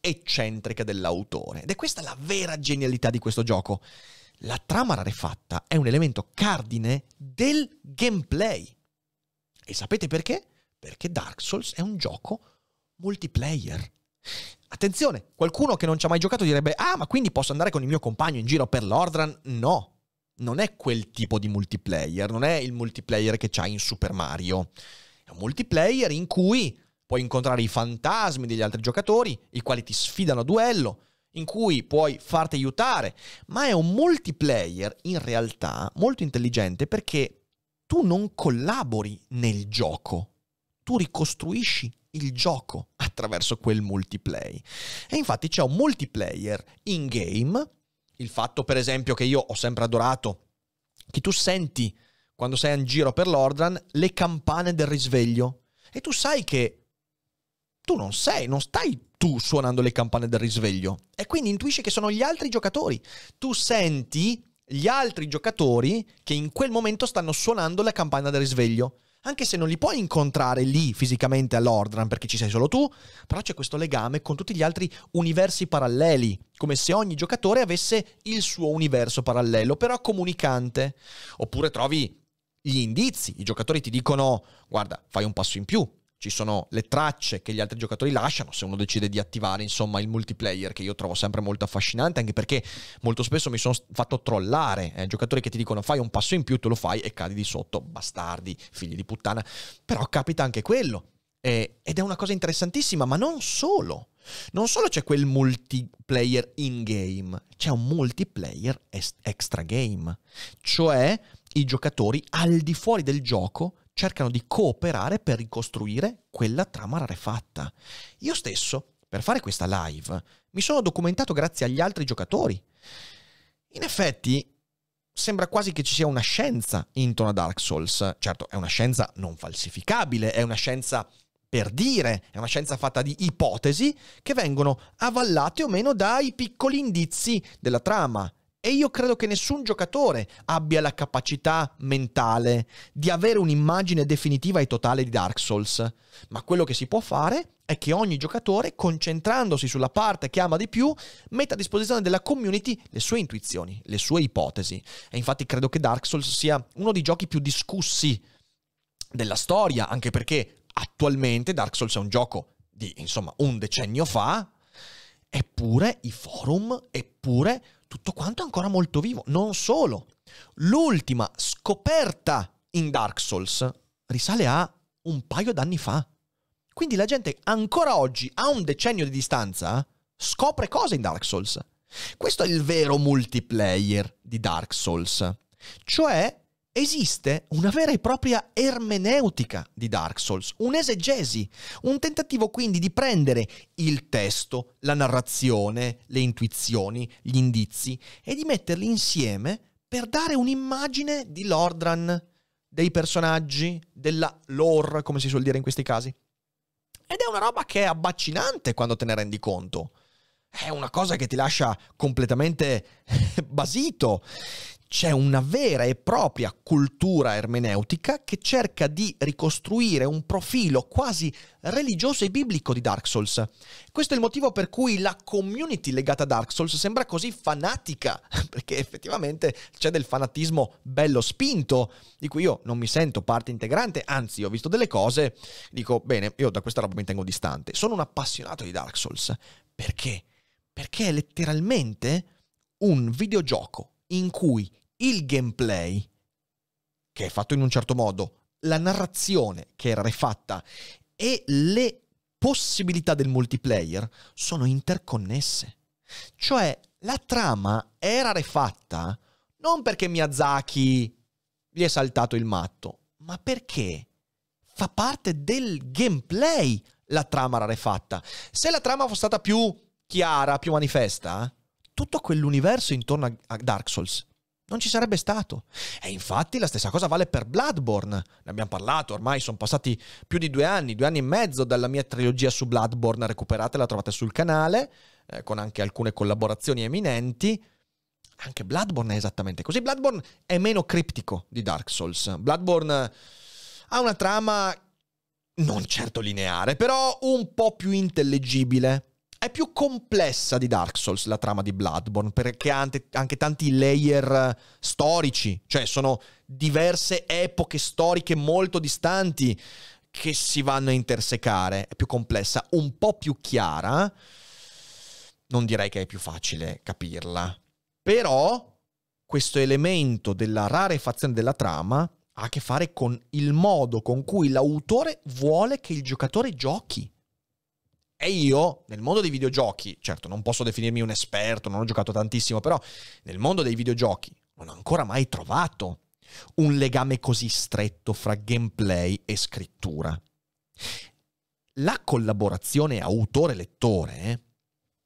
[SPEAKER 1] eccentrica dell'autore. Ed è questa la vera genialità di questo gioco. La trama rarefatta è un elemento cardine del gameplay. E sapete perché? Perché Dark Souls è un gioco multiplayer. Attenzione, qualcuno che non ci ha mai giocato direbbe: Ah, ma quindi posso andare con il mio compagno in giro per l'Ordran? No, non è quel tipo di multiplayer, non è il multiplayer che c'hai in Super Mario. È un multiplayer in cui puoi incontrare i fantasmi degli altri giocatori, i quali ti sfidano a duello, in cui puoi farti aiutare, ma è un multiplayer in realtà molto intelligente perché tu non collabori nel gioco, tu ricostruisci il gioco attraverso quel multiplayer. E infatti c'è un multiplayer in game, il fatto per esempio che io ho sempre adorato, che tu senti quando sei in giro per l'Ordran le campane del risveglio. E tu sai che tu non sei, non stai tu suonando le campane del risveglio e quindi intuisci che sono gli altri giocatori. Tu senti gli altri giocatori che in quel momento stanno suonando la campana del risveglio anche se non li puoi incontrare lì fisicamente all'Ordran perché ci sei solo tu, però c'è questo legame con tutti gli altri universi paralleli, come se ogni giocatore avesse il suo universo parallelo, però comunicante. Oppure trovi gli indizi, i giocatori ti dicono guarda, fai un passo in più, ci sono le tracce che gli altri giocatori lasciano se uno decide di attivare insomma il multiplayer che io trovo sempre molto affascinante anche perché molto spesso mi sono fatto trollare eh, giocatori che ti dicono fai un passo in più tu lo fai e cadi di sotto bastardi figli di puttana. Però capita anche quello eh, ed è una cosa interessantissima ma non solo. Non solo c'è quel multiplayer in game c'è un multiplayer extra game cioè i giocatori al di fuori del gioco cercano di cooperare per ricostruire quella trama rarefatta. Io stesso, per fare questa live, mi sono documentato grazie agli altri giocatori. In effetti, sembra quasi che ci sia una scienza intorno a Dark Souls. Certo, è una scienza non falsificabile, è una scienza per dire, è una scienza fatta di ipotesi che vengono avallate o meno dai piccoli indizi della trama. E io credo che nessun giocatore abbia la capacità mentale di avere un'immagine definitiva e totale di Dark Souls. Ma quello che si può fare è che ogni giocatore, concentrandosi sulla parte che ama di più, metta a disposizione della community le sue intuizioni, le sue ipotesi. E infatti credo che Dark Souls sia uno dei giochi più discussi della storia, anche perché attualmente Dark Souls è un gioco di, insomma, un decennio fa, eppure i forum, eppure tutto quanto è ancora molto vivo. Non solo, l'ultima scoperta in Dark Souls risale a un paio d'anni fa. Quindi la gente ancora oggi, a un decennio di distanza, scopre cose in Dark Souls. Questo è il vero multiplayer di Dark Souls. Cioè, esiste una vera e propria ermeneutica di Dark Souls, un'esegesi, un tentativo quindi di prendere il testo, la narrazione, le intuizioni, gli indizi e di metterli insieme per dare un'immagine di Lordran, dei personaggi, della lore, come si suol dire in questi casi. Ed è una roba che è abbacinante quando te ne rendi conto. È una cosa che ti lascia completamente <laughs> basito c'è una vera e propria cultura ermeneutica che cerca di ricostruire un profilo quasi religioso e biblico di Dark Souls. Questo è il motivo per cui la community legata a Dark Souls sembra così fanatica, <laughs> perché effettivamente c'è del fanatismo bello spinto, di cui io non mi sento parte integrante, anzi ho visto delle cose, dico bene, io da questa roba mi tengo distante. Sono un appassionato di Dark Souls. Perché? Perché è letteralmente un videogioco in cui il gameplay, che è fatto in un certo modo, la narrazione che era rifatta e le possibilità del multiplayer sono interconnesse. Cioè, la trama era rifatta non perché Miyazaki gli è saltato il matto, ma perché fa parte del gameplay la trama rarefatta. Se la trama fosse stata più chiara, più manifesta, tutto quell'universo intorno a Dark Souls non ci sarebbe stato. E infatti la stessa cosa vale per Bloodborne. Ne abbiamo parlato, ormai sono passati più di due anni, due anni e mezzo dalla mia trilogia su Bloodborne. Recuperate, la trovate sul canale, eh, con anche alcune collaborazioni eminenti. Anche Bloodborne è esattamente così. Bloodborne è meno criptico di Dark Souls. Bloodborne ha una trama non certo lineare, però un po' più intellegibile. È più complessa di Dark Souls la trama di Bloodborne, perché ha anche tanti layer storici, cioè sono diverse epoche storiche molto distanti che si vanno a intersecare. È più complessa, un po' più chiara. Non direi che è più facile capirla. Però questo elemento della rarefazione della trama ha a che fare con il modo con cui l'autore vuole che il giocatore giochi. E io, nel mondo dei videogiochi, certo non posso definirmi un esperto, non ho giocato tantissimo, però nel mondo dei videogiochi non ho ancora mai trovato un legame così stretto fra gameplay e scrittura. La collaborazione autore-lettore eh,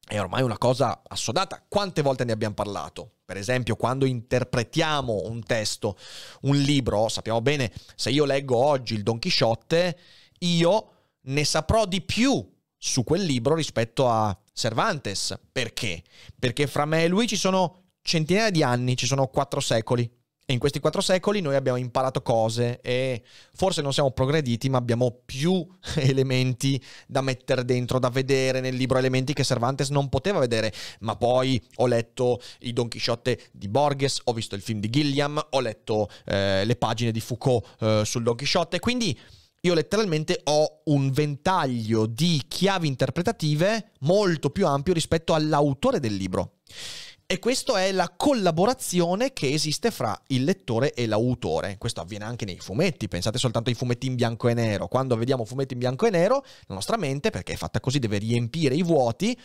[SPEAKER 1] è ormai una cosa assodata. Quante volte ne abbiamo parlato? Per esempio, quando interpretiamo un testo, un libro, sappiamo bene, se io leggo oggi il Don Chisciotte, io ne saprò di più su quel libro rispetto a Cervantes. Perché? Perché fra me e lui ci sono centinaia di anni, ci sono quattro secoli. E in questi quattro secoli noi abbiamo imparato cose e forse non siamo progrediti, ma abbiamo più <laughs> elementi da mettere dentro, da vedere nel libro, elementi che Cervantes non poteva vedere. Ma poi ho letto i Don Chisciotte di Borges, ho visto il film di Gilliam, ho letto eh, le pagine di Foucault eh, sul Don Chisciotte, quindi io letteralmente ho un ventaglio di chiavi interpretative molto più ampio rispetto all'autore del libro. E questa è la collaborazione che esiste fra il lettore e l'autore. Questo avviene anche nei fumetti, pensate soltanto ai fumetti in bianco e nero. Quando vediamo fumetti in bianco e nero, la nostra mente, perché è fatta così, deve riempire i vuoti,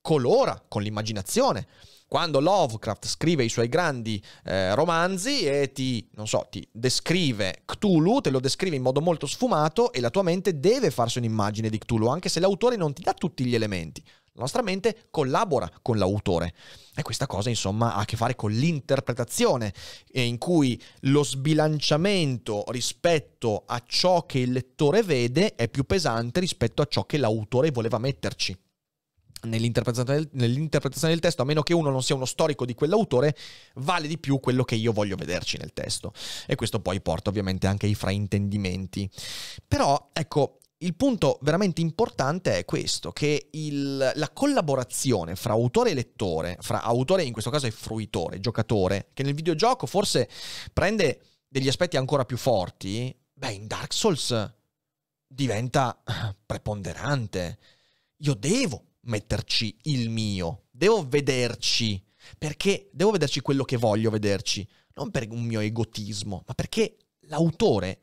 [SPEAKER 1] colora con l'immaginazione. Quando Lovecraft scrive i suoi grandi eh, romanzi e ti, so, ti descrive Cthulhu, te lo descrive in modo molto sfumato e la tua mente deve farsi un'immagine di Cthulhu, anche se l'autore non ti dà tutti gli elementi. La nostra mente collabora con l'autore. E questa cosa, insomma, ha a che fare con l'interpretazione, in cui lo sbilanciamento rispetto a ciò che il lettore vede è più pesante rispetto a ciò che l'autore voleva metterci. Nell'interpretazione del, nell'interpretazione del, testo, a meno che uno non sia uno storico di quell'autore, vale di più quello che io voglio vederci nel testo. E questo poi porta ovviamente anche ai fraintendimenti. Però, ecco, il punto veramente importante è questo, che il, la collaborazione fra autore e lettore, fra autore in questo caso è fruitore, giocatore, che nel videogioco forse prende degli aspetti ancora più forti, beh, in Dark Souls diventa preponderante. Io devo metterci il mio, devo vederci, perché devo vederci quello che voglio vederci, non per un mio egotismo, ma perché l'autore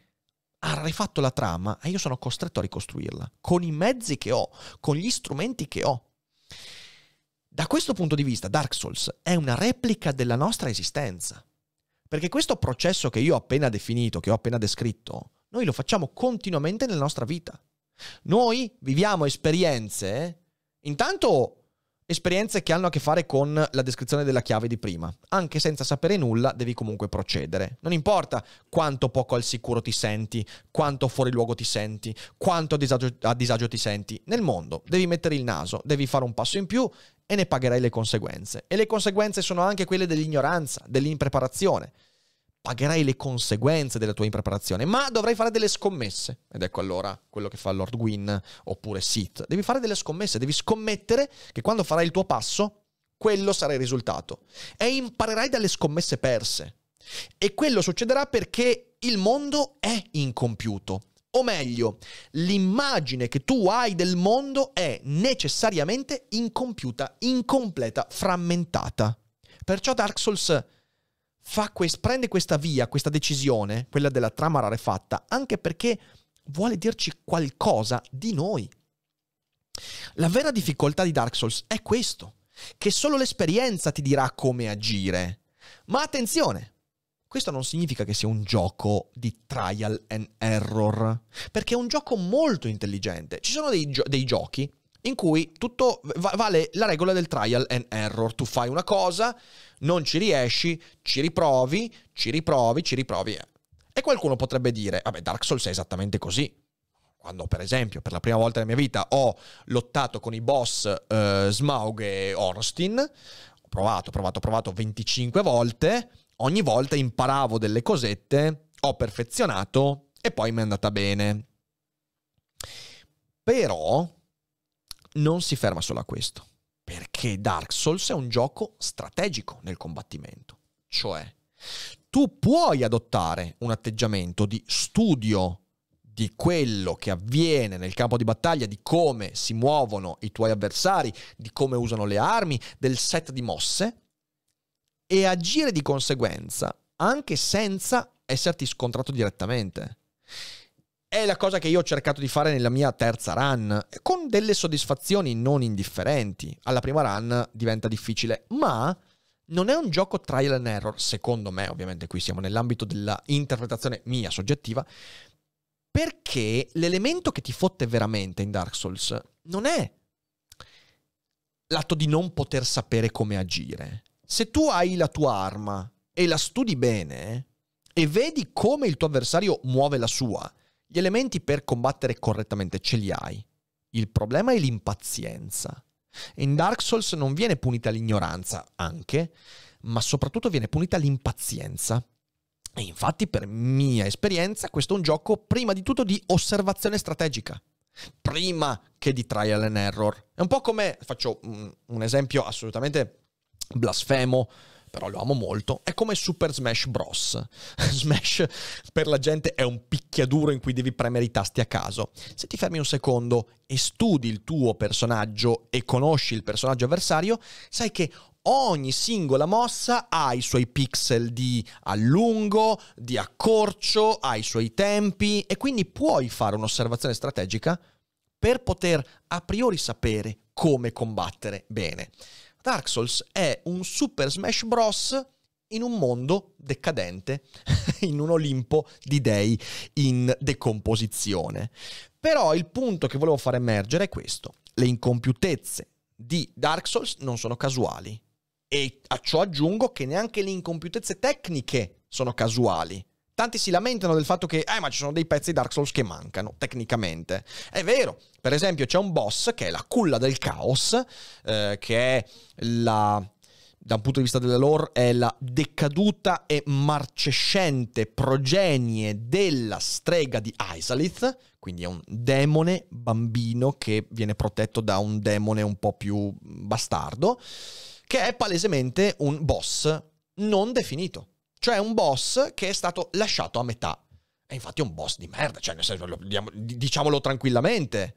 [SPEAKER 1] ha rifatto la trama e io sono costretto a ricostruirla con i mezzi che ho, con gli strumenti che ho. Da questo punto di vista, Dark Souls è una replica della nostra esistenza. Perché questo processo che io ho appena definito, che ho appena descritto, noi lo facciamo continuamente nella nostra vita. Noi viviamo esperienze, intanto esperienze che hanno a che fare con la descrizione della chiave di prima. Anche senza sapere nulla devi comunque procedere. Non importa quanto poco al sicuro ti senti, quanto fuori luogo ti senti, quanto a disagio, a disagio ti senti. Nel mondo devi mettere il naso, devi fare un passo in più e ne pagherai le conseguenze. E le conseguenze sono anche quelle dell'ignoranza, dell'impreparazione pagherai le conseguenze della tua impreparazione, ma dovrai fare delle scommesse. Ed ecco allora quello che fa Lord Gwyn oppure Sith. Devi fare delle scommesse, devi scommettere che quando farai il tuo passo, quello sarà il risultato. E imparerai dalle scommesse perse. E quello succederà perché il mondo è incompiuto. O meglio, l'immagine che tu hai del mondo è necessariamente incompiuta, incompleta, frammentata. Perciò Dark Souls quest- prende questa via, questa decisione, quella della trama rarefatta, anche perché vuole dirci qualcosa di noi. La vera difficoltà di Dark Souls è questo, che solo l'esperienza ti dirà come agire. Ma attenzione, questo non significa che sia un gioco di trial and error, perché è un gioco molto intelligente. Ci sono dei, gio- dei giochi in cui tutto va- vale la regola del trial and error. Tu fai una cosa, non ci riesci, ci riprovi, ci riprovi, ci riprovi. E qualcuno potrebbe dire, vabbè, Dark Souls è esattamente così. Quando, per esempio, per la prima volta nella mia vita ho lottato con i boss eh, Smaug e Ornstein, ho provato, provato, provato 25 volte, ogni volta imparavo delle cosette, ho perfezionato e poi mi è andata bene. Però non si ferma solo a questo, perché Dark Souls è un gioco strategico nel combattimento. Cioè, tu puoi adottare un atteggiamento di studio di quello che avviene nel campo di battaglia, di come si muovono i tuoi avversari, di come usano le armi, del set di mosse, e agire di conseguenza anche senza esserti scontrato direttamente. È la cosa che io ho cercato di fare nella mia terza run, con delle soddisfazioni non indifferenti. Alla prima run diventa difficile, ma non è un gioco trial and error, secondo me, ovviamente qui siamo nell'ambito della interpretazione mia soggettiva, perché l'elemento che ti fotte veramente in Dark Souls non è l'atto di non poter sapere come agire. Se tu hai la tua arma e la studi bene e vedi come il tuo avversario muove la sua, gli elementi per combattere correttamente ce li hai. Il problema è l'impazienza. In Dark Souls non viene punita l'ignoranza, anche, ma soprattutto viene punita l'impazienza. E infatti, per mia esperienza, questo è un gioco prima di tutto di osservazione strategica, prima che di trial and error. È un po' come, faccio un, esempio assolutamente blasfemo, però lo amo molto, è come Super Smash Bros. <laughs> Smash per la gente è un picchiaduro in cui devi premere i tasti a caso. Se ti fermi un secondo e studi il tuo personaggio e conosci il personaggio avversario, sai che ogni singola mossa ha i suoi pixel di allungo, di accorcio, ha i suoi tempi e quindi puoi fare un'osservazione strategica per poter a priori sapere come combattere bene. Dark Souls è un Super Smash Bros. in un mondo decadente, <laughs> in un Olimpo di dei in decomposizione. Però il punto che volevo far emergere è questo. Le incompiutezze di Dark Souls non sono casuali. E a ciò aggiungo che neanche le incompiutezze tecniche sono casuali. Tanti si lamentano del fatto che, eh, ma ci sono dei pezzi di Dark Souls che mancano, tecnicamente. È vero, per esempio c'è un boss che è la culla del caos, eh, che è la da un punto di vista della lore, è la decaduta e marcescente progenie della strega di Isalith, quindi è un demone bambino che viene protetto da un demone un po' più bastardo, che è palesemente un boss non definito. Cioè un boss che è stato lasciato a metà. E infatti è un boss di merda, cioè nel senso, diciamolo tranquillamente.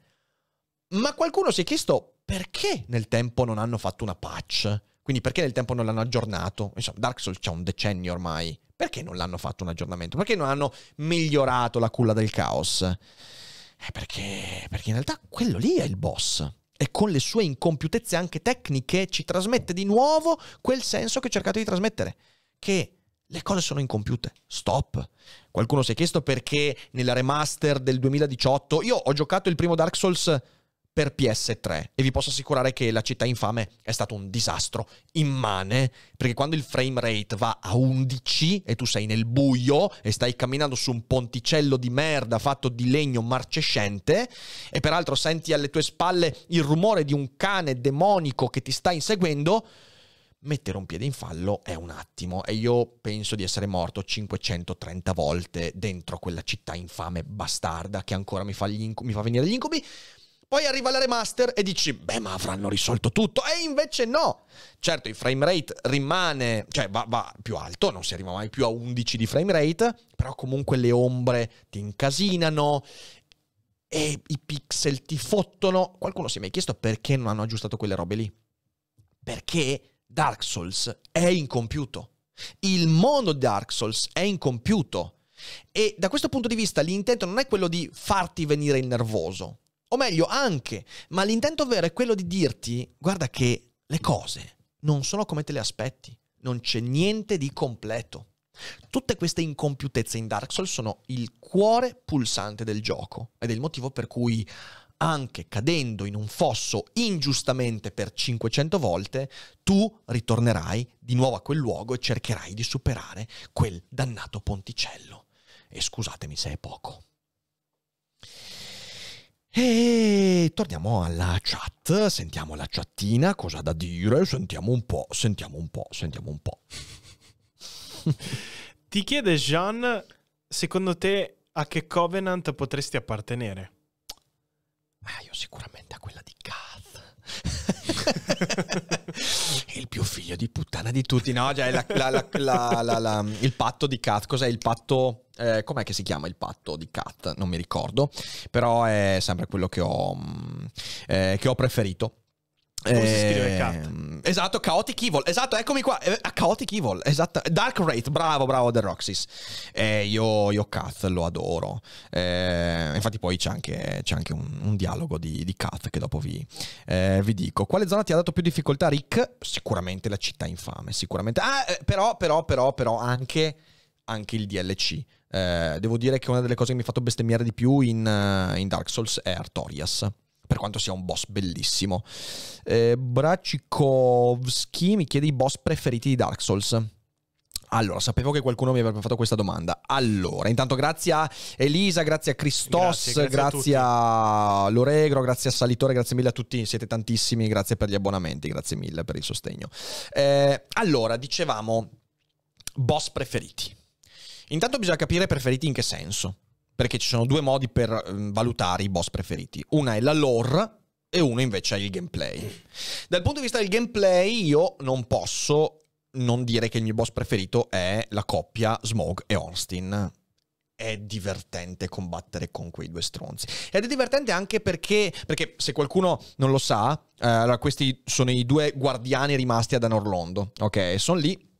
[SPEAKER 1] Ma qualcuno si è chiesto perché nel tempo non hanno fatto una patch? Quindi perché nel tempo non l'hanno aggiornato? Insomma, Dark Souls c'ha un decennio ormai. Perché non l'hanno fatto un aggiornamento? Perché non hanno migliorato la culla del caos? Eh perché, perché in realtà quello lì è il boss. E con le sue incompiutezze anche tecniche ci trasmette di nuovo quel senso che ho cercato di trasmettere. Che le cose sono incompiute. Stop. Qualcuno si è chiesto perché nella remaster del 2018 io ho giocato il primo Dark Souls per PS3 e vi posso assicurare che la città infame è stato un disastro immane perché quando il frame rate va a 11 e tu sei nel buio e stai camminando su un ponticello di merda fatto di legno marcescente e peraltro senti alle tue spalle il rumore di un cane demonico che ti sta inseguendo mettere un piede in fallo è un attimo e io penso di essere morto 530 volte dentro quella città infame bastarda che ancora mi fa, inc- mi fa venire gli incubi. Poi arriva la remaster e dici, beh, ma avranno risolto tutto. E invece no. Certo, il frame rate rimane, cioè va, va, più alto, non si arriva mai più a 11 di frame rate, però comunque le ombre ti incasinano e i pixel ti fottono. Qualcuno si è mai chiesto perché non hanno aggiustato quelle robe lì? Perché Dark Souls è incompiuto. Il mondo di Dark Souls è incompiuto. E da questo punto di vista l'intento non è quello di farti venire il nervoso. O meglio, anche, ma l'intento vero è quello di dirti, guarda che le cose non sono come te le aspetti. Non c'è niente di completo. Tutte queste incompiutezze in Dark Souls sono il cuore pulsante del gioco ed è il motivo per cui anche cadendo in un fosso ingiustamente per 500 volte, tu ritornerai di nuovo a quel luogo e cercherai di superare quel dannato ponticello. E scusatemi se è poco. E torniamo alla chat, sentiamo la chattina, cosa da dire, sentiamo un po', sentiamo un po', sentiamo un po'.
[SPEAKER 4] Ti chiede Jean, secondo te a che Covenant potresti appartenere?
[SPEAKER 1] Ah, io sicuramente a quella di Kath. <laughs> il più figlio di puttana di tutti. No, già, la, la, la, il patto di Kath. Cos'è il patto? Eh, com'è che si chiama il patto di Kath? Non mi ricordo. Però è sempre quello che ho, mm, eh, che ho preferito.
[SPEAKER 4] Come si scrive cat?
[SPEAKER 1] Ehm, esatto, Chaotic Evil. Esatto, eccomi qua. Eh, Chaotic Evil. Esatto. Dark Wraith. Bravo, bravo, The Roxys. Eh, io, io Kath lo adoro. Eh, infatti poi c'è anche, c'è anche un, un, dialogo di, di Kath che dopo vi, eh, vi, dico. Quale zona ti ha dato più difficoltà, Rick? Sicuramente la città infame. Sicuramente. Ah, eh, però, però, però, però anche, anche il DLC. Eh, devo dire che una delle cose che mi ha fatto bestemmiare di più in, in Dark Souls è Artorias per quanto sia un boss bellissimo. Eh, Bracikovski mi chiede i boss preferiti di Dark Souls. Allora, sapevo che qualcuno mi avrebbe fatto questa domanda. Allora, intanto grazie a Elisa, grazie a Christos, grazie, grazie, grazie a, a, Loregro, grazie a Salitore, grazie mille a tutti, siete tantissimi, grazie per gli abbonamenti, grazie mille per il sostegno. Eh, allora, dicevamo, boss preferiti. Intanto bisogna capire preferiti in che senso perché ci sono due modi per um, valutare i boss preferiti. Una è la lore e uno invece è il gameplay. Dal punto di vista del gameplay io non posso non dire che il mio boss preferito è la coppia Smog e Ornstein. È divertente combattere con quei due stronzi. Ed è divertente anche perché, perché se qualcuno non lo sa, eh, questi sono i due guardiani rimasti ad Anorlondo. Ok, sono lì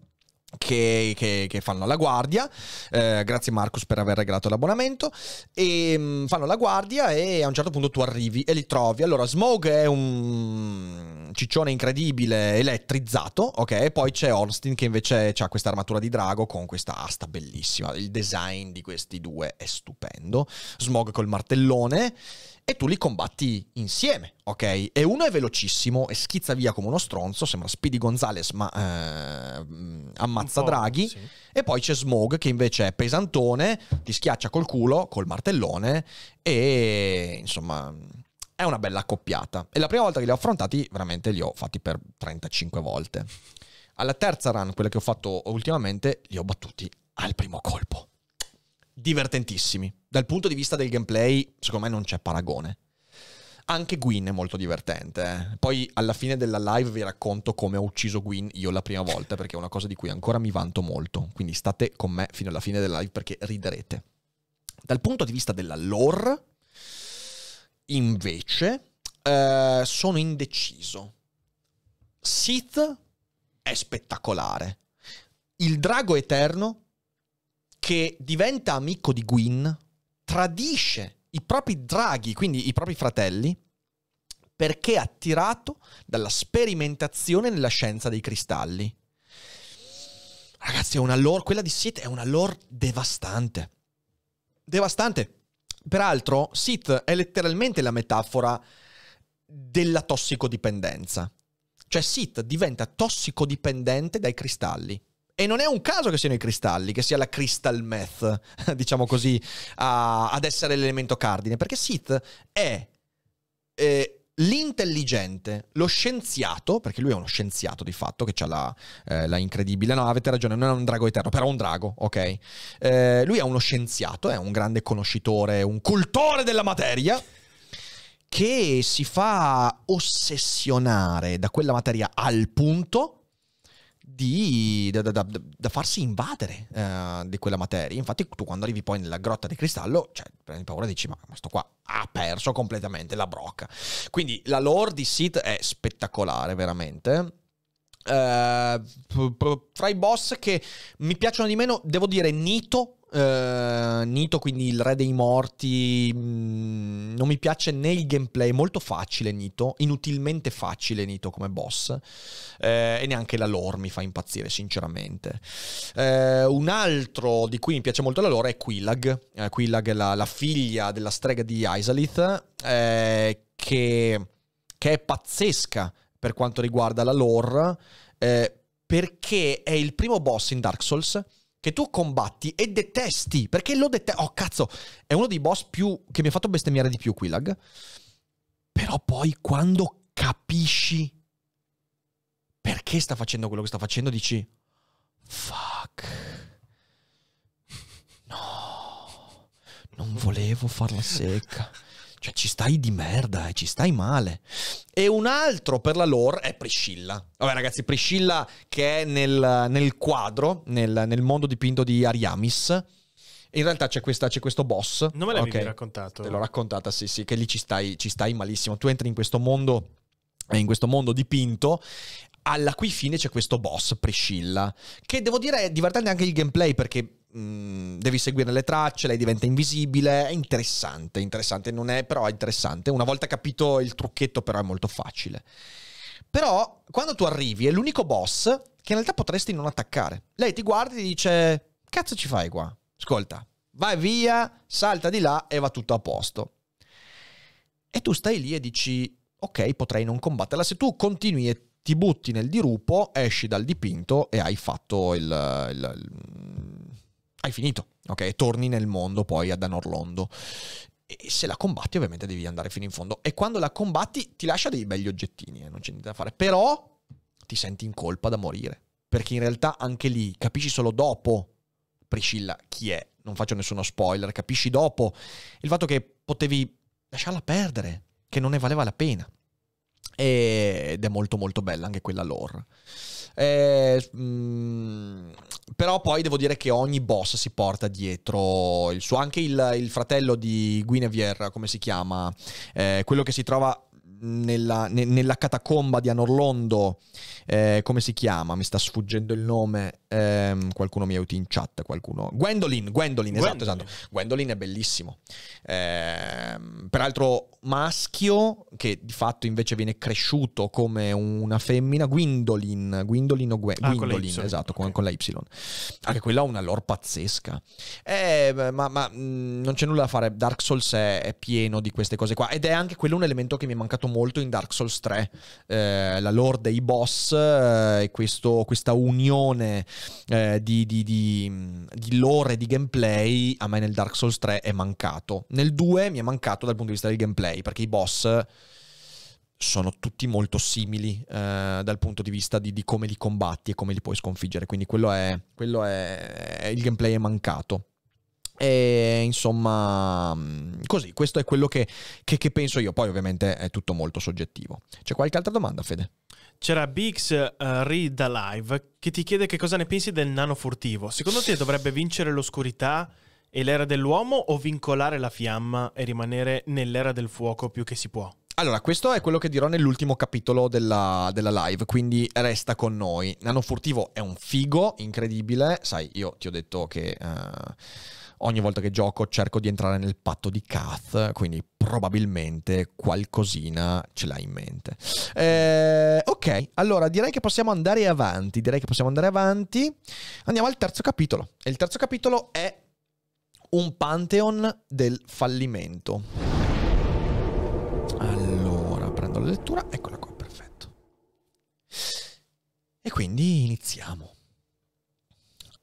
[SPEAKER 1] che, che, che, fanno la guardia. Eh, grazie Marcus per aver regalato l'abbonamento. E mh, mm, fanno la guardia e a un certo punto tu arrivi e li trovi. Allora, Smog è un ciccione incredibile, elettrizzato, ok? E poi c'è Ornstein che invece ha questa armatura di drago con questa asta bellissima. Il design di questi due è stupendo. Smog col martellone e tu li combatti insieme, ok? E uno è velocissimo e schizza via come uno stronzo, sembra Speedy Gonzales, ma eh, ammazza draghi. Sì. E poi c'è Smog che invece è pesantone, ti schiaccia col culo, col martellone e insomma è una bella accoppiata. E la prima volta che li ho affrontati, veramente li ho fatti per 35 volte. Alla terza run, quella che ho fatto ultimamente, li ho battuti al primo colpo divertentissimi. Dal punto di vista del gameplay, secondo me non c'è paragone. Anche Gwyn è molto divertente. Eh. Poi alla fine della live vi racconto come ho ucciso Gwyn io la prima volta, perché è una cosa di cui ancora mi vanto molto. Quindi state con me fino alla fine della live perché riderete. Dal punto di vista della lore, invece, eh, sono indeciso. Sith è spettacolare. Il drago eterno che diventa amico di Gwyn, tradisce i propri draghi, quindi i propri fratelli, perché è attirato dalla sperimentazione nella scienza dei cristalli. Ragazzi, è una lore, quella di Sith è una lore devastante. Devastante. Peraltro, Sith è letteralmente la metafora della tossicodipendenza. Cioè Sith diventa tossicodipendente dai cristalli. E non è un caso che siano i cristalli, che sia la crystal meth, <laughs> diciamo così, a, ad essere l'elemento cardine, perché Sith è eh, l'intelligente, lo scienziato, perché lui è uno scienziato di fatto, che ha la, eh, la, incredibile, no avete ragione, non è un drago eterno, però è un drago, ok? Eh, lui è uno scienziato, è un grande conoscitore, un cultore della materia che si fa ossessionare da quella materia al punto di, da, da, da, da, farsi invadere uh, di quella materia. Infatti, tu quando arrivi poi nella grotta di cristallo, cioè, prendi paura e dici: Ma questo qua ha perso completamente la brocca. Quindi la lore di Sith è spettacolare, veramente. Uh, fra i boss che mi piacciono di meno, devo dire Nito. Uh, Nito, quindi il re dei morti, mh, non mi piace né il gameplay, molto facile Nito, inutilmente facile Nito come boss, eh, e neanche la lore mi fa impazzire sinceramente. Eh, un altro di cui mi piace molto la lore è Quillag, eh, Quillag è la, la, figlia della strega di Isalith, eh, che, che, è pazzesca per quanto riguarda la lore, eh, perché è il primo boss in Dark Souls che tu combatti e detesti, perché lo detesti. Oh, cazzo, è uno dei boss più che mi ha fatto bestemmiare di più Quillag. Però poi quando capisci perché sta facendo quello che sta facendo, dici fuck. No. Non volevo farla secca. Cioè, ci stai di merda e eh, ci stai male. E un altro per la lore è Priscilla. Vabbè, ragazzi, Priscilla che è nel, nel quadro, nel, nel, mondo dipinto di Ariamis. In realtà c'è, questa, c'è questo boss.
[SPEAKER 4] Non me l'avevi okay. raccontato.
[SPEAKER 1] Te l'ho raccontata, sì, sì, che lì ci stai, ci stai malissimo. Tu entri in questo mondo in questo mondo dipinto alla cui fine c'è questo boss Priscilla che devo dire è divertente anche il gameplay perché Mm, devi seguire le tracce, lei diventa invisibile, è interessante, interessante, non è però è interessante, una volta capito il trucchetto però è molto facile. Però quando tu arrivi è l'unico boss che in realtà potresti non attaccare. Lei ti guarda e ti dice, cazzo ci fai qua? Ascolta, vai via, salta di là e va tutto a posto. E tu stai lì e dici, ok, potrei non combatterla. Se tu continui e ti butti nel dirupo, esci dal dipinto e hai fatto il, il, il hai finito, ok? Torni nel mondo poi ad Anorlondo. E se la combatti ovviamente devi andare fino in fondo. E quando la combatti ti lascia dei belli oggettini, eh, non c'è niente da fare. Però ti senti in colpa da morire. Perché in realtà anche lì capisci solo dopo, Priscilla, chi è. Non faccio nessuno spoiler, capisci dopo il fatto che potevi lasciarla perdere, che non ne valeva la pena. Ed è molto molto bella anche quella lore. Eh, mh, mm, però poi devo dire che ogni boss si porta dietro il suo, anche il, il fratello di Guinevere, come si chiama, eh, quello che si trova nella, ne, nella catacomba di Anorlondo, eh, come si chiama? Mi sta sfuggendo il nome. Eh, qualcuno mi aiuti in chat. Qualcuno. Gwendolyn, Gwendolyn, esatto, esatto. Gwendolyn è bellissimo. Eh, peraltro maschio, che di fatto invece viene cresciuto come una femmina. Gwendolyn, Gwendolyn o Gwen, ah, Gwendolyn, con esatto, okay. con, con, la Y. Anche quella ha una lore pazzesca. Eh, ma, ma mm, non c'è nulla da fare. Dark Souls è, è pieno di queste cose qua. Ed è anche quello un elemento che mi è mancato molto in Dark Souls 3, eh, la lore dei boss eh, e questo, questa unione eh, di, di, di, di lore e di gameplay a me nel Dark Souls 3 è mancato. Nel 2 mi è mancato dal punto di vista del gameplay, perché i boss sono tutti molto simili eh, dal punto di vista di, di, come li combatti e come li puoi sconfiggere. Quindi quello è, quello è, è il gameplay è mancato. E insomma, mm, così, questo è quello che, che, che, penso io. Poi, ovviamente, è tutto molto soggettivo. C'è qualche altra domanda, Fede?
[SPEAKER 4] C'era Bix uh, Read Alive che ti chiede che cosa ne pensi del nano furtivo. Secondo te dovrebbe vincere l'oscurità e l'era dell'uomo o vincolare la fiamma e rimanere nell'era del fuoco più che si può?
[SPEAKER 1] Allora, questo è quello che dirò nell'ultimo capitolo della, della, live, quindi resta con noi. Nano furtivo è un figo, incredibile. Sai, io ti ho detto che... Uh ogni volta che gioco cerco di entrare nel patto di Kath, quindi probabilmente qualcosina ce l'hai in mente. Eh, ok, allora direi che possiamo andare avanti, direi che possiamo andare avanti. Andiamo al terzo capitolo. E il terzo capitolo è un pantheon del fallimento. Allora, prendo la lettura, eccola qua, perfetto. E quindi iniziamo.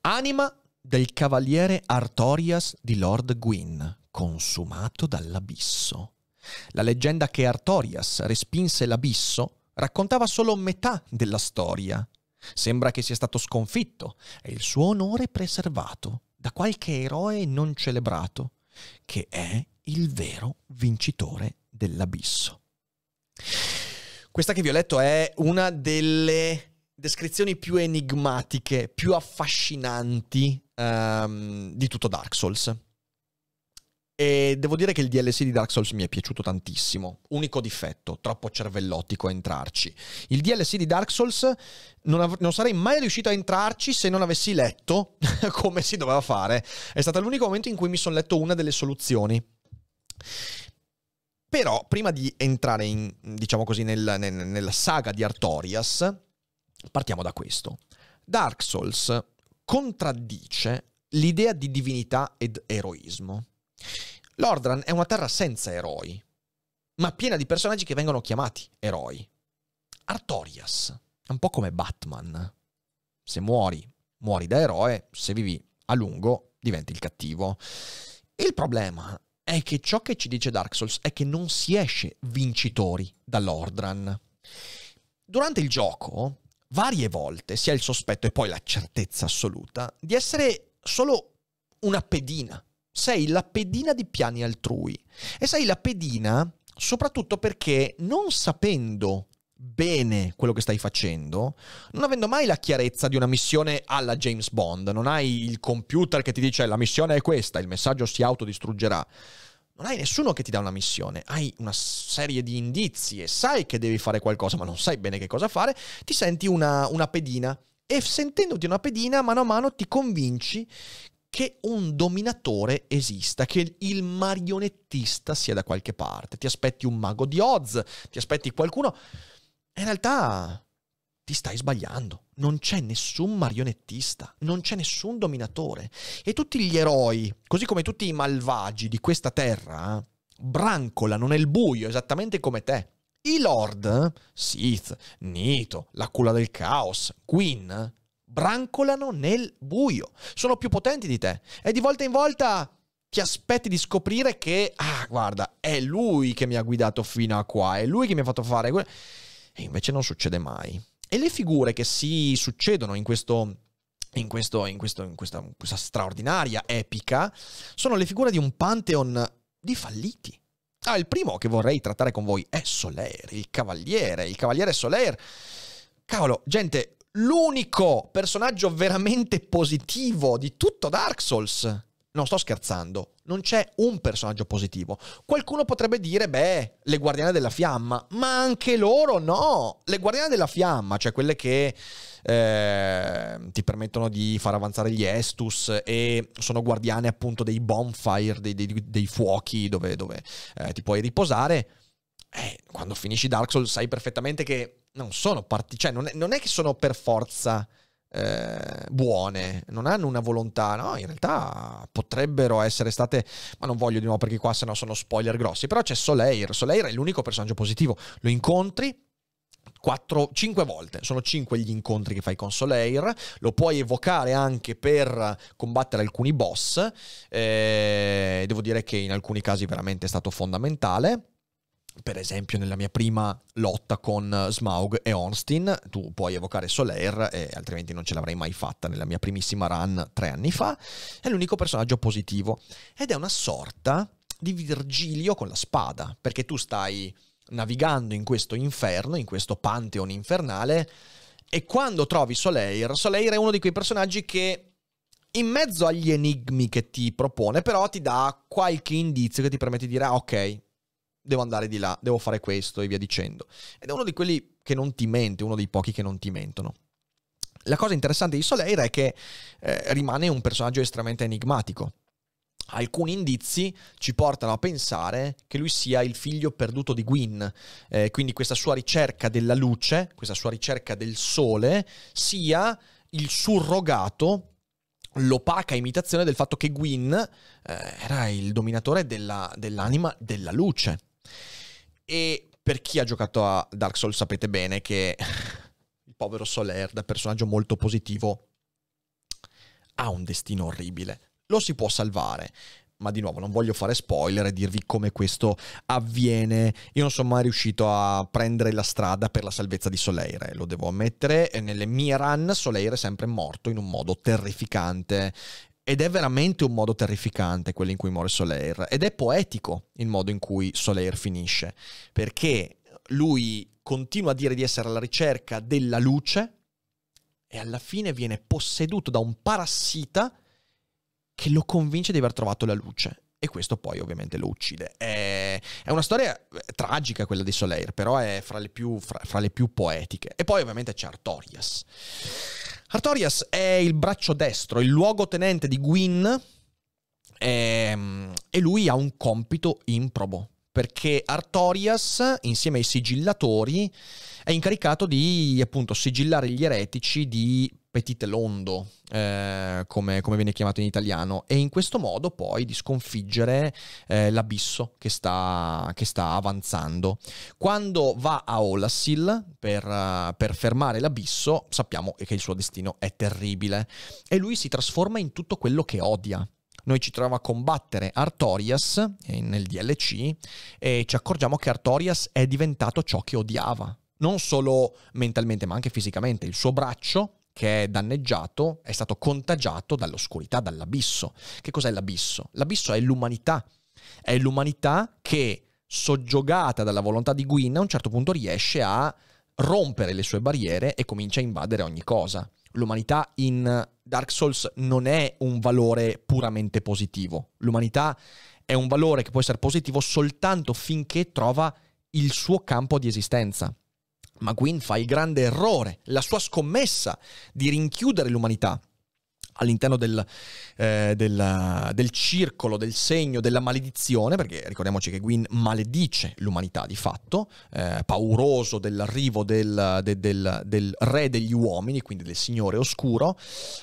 [SPEAKER 1] Anima del cavaliere Artorias di Lord Gwyn, consumato dall'abisso. La leggenda che Artorias respinse l'abisso raccontava solo metà della storia. Sembra che sia stato sconfitto e il suo onore preservato da qualche eroe non celebrato, che è il vero vincitore dell'abisso. Questa che vi ho letto è una delle descrizioni più enigmatiche, più affascinanti um, di tutto Dark Souls. E devo dire che il DLC di Dark Souls mi è piaciuto tantissimo. Unico difetto, troppo cervellottico a entrarci. Il DLC di Dark Souls non, av- non sarei mai riuscito a entrarci se non avessi letto <laughs> come si doveva fare. È stato l'unico momento in cui mi sono letto una delle soluzioni. Però, prima di entrare in, diciamo così, nel, nel, nella saga di Artorias, partiamo da questo. Dark Souls contraddice l'idea di divinità ed eroismo. Lordran è una terra senza eroi, ma piena di personaggi che vengono chiamati eroi. Artorias è un po' come Batman. Se muori, muori da eroe, se vivi a lungo, diventi il cattivo. Il problema è che ciò che ci dice Dark Souls è che non si esce vincitori dall'Ordran. Durante il gioco, varie volte si ha il sospetto e poi la certezza assoluta di essere solo una pedina sei la pedina di piani altrui. E sei la pedina soprattutto perché non sapendo bene quello che stai facendo, non avendo mai la chiarezza di una missione alla James Bond, non hai il computer che ti dice la missione è questa, il messaggio si autodistruggerà. Non hai nessuno che ti dà una missione, hai una serie di indizi e sai che devi fare qualcosa, ma non sai bene che cosa fare, ti senti una, una pedina e sentendoti una pedina, mano a mano ti convinci che un dominatore esista, che il marionettista sia da qualche parte. Ti aspetti un mago di Oz, ti aspetti qualcuno. In realtà ti stai sbagliando. Non c'è nessun marionettista, non c'è nessun dominatore. E tutti gli eroi, così come tutti i malvagi di questa terra, brancolano nel buio esattamente come te. I lord, Sith, Nito, la culla del caos, Queen, brancolano nel buio, sono più potenti di te e di volta in volta ti aspetti di scoprire che, ah, guarda, è lui che mi ha guidato fino a qua, è lui che mi ha fatto fare quello. E invece non succede mai. E le figure che si succedono in questo in, questo, in, questo, in questa, questa straordinaria epica sono le figure di un pantheon di falliti. Ah, il primo che vorrei trattare con voi è Soler, il cavaliere, il cavaliere Soler. Cavolo, gente, l'unico personaggio veramente positivo di tutto Dark Souls. Non sto scherzando, non c'è un personaggio positivo. Qualcuno potrebbe dire, beh, le guardiane della fiamma, ma anche loro no. Le guardiane della fiamma, cioè quelle che eh, ti permettono di far avanzare gli Estus e sono guardiane appunto dei bonfire, dei, dei, dei fuochi dove, dove eh, ti puoi riposare. Eh, quando finisci Dark Souls sai perfettamente che non sono parti, cioè non è, non è che sono per forza eh, buone, non hanno una volontà, no, in realtà potrebbero essere state, ma non voglio di nuovo perché qua sennò sono spoiler grossi, però c'è Soleil, Soleil è l'unico personaggio positivo, lo incontri 4, 5 volte, sono 5 gli incontri che fai con Soleil, lo puoi evocare anche per combattere alcuni boss, eh, devo dire che in alcuni casi veramente è stato fondamentale per esempio nella mia prima lotta con Smaug e Ornstein, tu puoi evocare Solaire e altrimenti non ce l'avrei mai fatta nella mia primissima run tre anni fa, è l'unico personaggio positivo. Ed è una sorta di Virgilio con la spada, perché tu stai navigando in questo inferno, in questo pantheon infernale e quando trovi Soleil, Soleil è uno di quei personaggi che in mezzo agli enigmi che ti propone, però ti dà qualche indizio che ti permette di dire, ah, ok, devo andare di là, devo fare questo e via dicendo. Ed è uno di quelli che non ti mente, uno dei pochi che non ti mentono. La cosa interessante di Soleil è che eh, rimane un personaggio estremamente enigmatico. Alcuni indizi ci portano a pensare che lui sia il figlio perduto di Gwyn, eh, quindi questa sua ricerca della luce, questa sua ricerca del sole, sia il surrogato l'opaca imitazione del fatto che Gwyn eh, era il dominatore della, dell'anima della luce. E per chi ha giocato a Dark Souls sapete bene che <laughs> il povero Soler, da personaggio molto positivo, ha un destino orribile. Lo si può salvare, ma di nuovo non voglio fare spoiler e dirvi come questo avviene. Io non sono mai riuscito a prendere la strada per la salvezza di Soleire, lo devo ammettere. E nelle mie run Soleire è sempre morto in un modo terrificante ed è veramente un modo terrificante quello in cui muore Soleil. Ed è poetico il modo in cui Soleil finisce. Perché lui continua a dire di essere alla ricerca della luce e alla fine viene posseduto da un parassita che lo convince di aver trovato la luce. E questo poi ovviamente lo uccide. È, è una storia eh, tragica quella di Soleil, però è fra le, più, fra, fra le più poetiche. E poi ovviamente c'è Artorias. Artorias è il braccio destro, il luogotenente di Gwyn e, ehm, e lui ha un compito improbo perché Artorias, insieme ai sigillatori, è incaricato di appunto sigillare gli eretici di Petite Londo, eh, come, come, viene chiamato in italiano, e in questo modo poi di sconfiggere eh, l'abisso che sta, che sta, avanzando. Quando va a Olasil per, uh, per fermare l'abisso, sappiamo che il suo destino è terribile e lui si trasforma in tutto quello che odia noi ci troviamo a combattere Artorias eh, nel DLC e ci accorgiamo che Artorias è diventato ciò che odiava. Non solo mentalmente, ma anche fisicamente. Il suo braccio, che è danneggiato, è stato contagiato dall'oscurità, dall'abisso. Che cos'è l'abisso? L'abisso è l'umanità. È l'umanità che, soggiogata dalla volontà di Gwyn, a un certo punto riesce a rompere le sue barriere e comincia a invadere ogni cosa l'umanità in Dark Souls non è un valore puramente positivo. L'umanità è un valore che può essere positivo soltanto finché trova il suo campo di esistenza. Ma Gwyn fa il grande errore, la sua scommessa di rinchiudere l'umanità all'interno del, eh, del, del, circolo, del segno, della maledizione, perché ricordiamoci che Gwyn maledice l'umanità di fatto, eh, pauroso dell'arrivo del, de, del, del, re degli uomini, quindi del signore oscuro,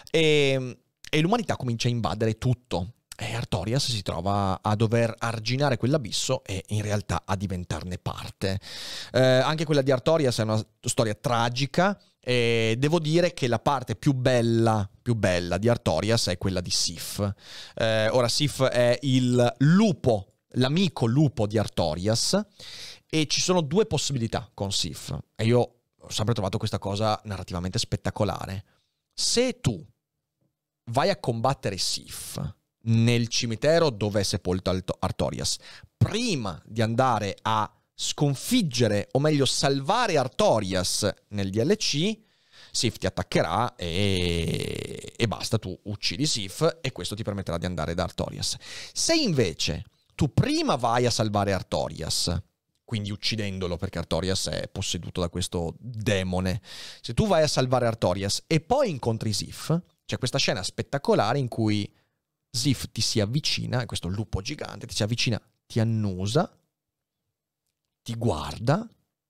[SPEAKER 1] e, e l'umanità comincia a invadere tutto. E Artorias si trova a dover arginare quell'abisso e in realtà a diventarne parte. Eh, anche quella di Artorias è una storia tragica, e devo dire che la parte più bella, più bella di Artorias è quella di Sif. Eh, ora, Sif è il lupo, l'amico lupo di Artorias, e ci sono due possibilità con Sif. E io ho sempre trovato questa cosa narrativamente spettacolare. Se tu vai a combattere Sif nel cimitero dove è sepolto Artorias, prima di andare a sconfiggere, o meglio salvare Artorias nel DLC, Sif ti attaccherà e, e basta, tu uccidi Sif e questo ti permetterà di andare da Artorias. Se invece tu prima vai a salvare Artorias, quindi uccidendolo perché Artorias è posseduto da questo demone, se tu vai a salvare Artorias e poi incontri Sif, c'è questa scena spettacolare in cui Sif ti si avvicina, questo lupo gigante ti si avvicina, ti annusa ti guarda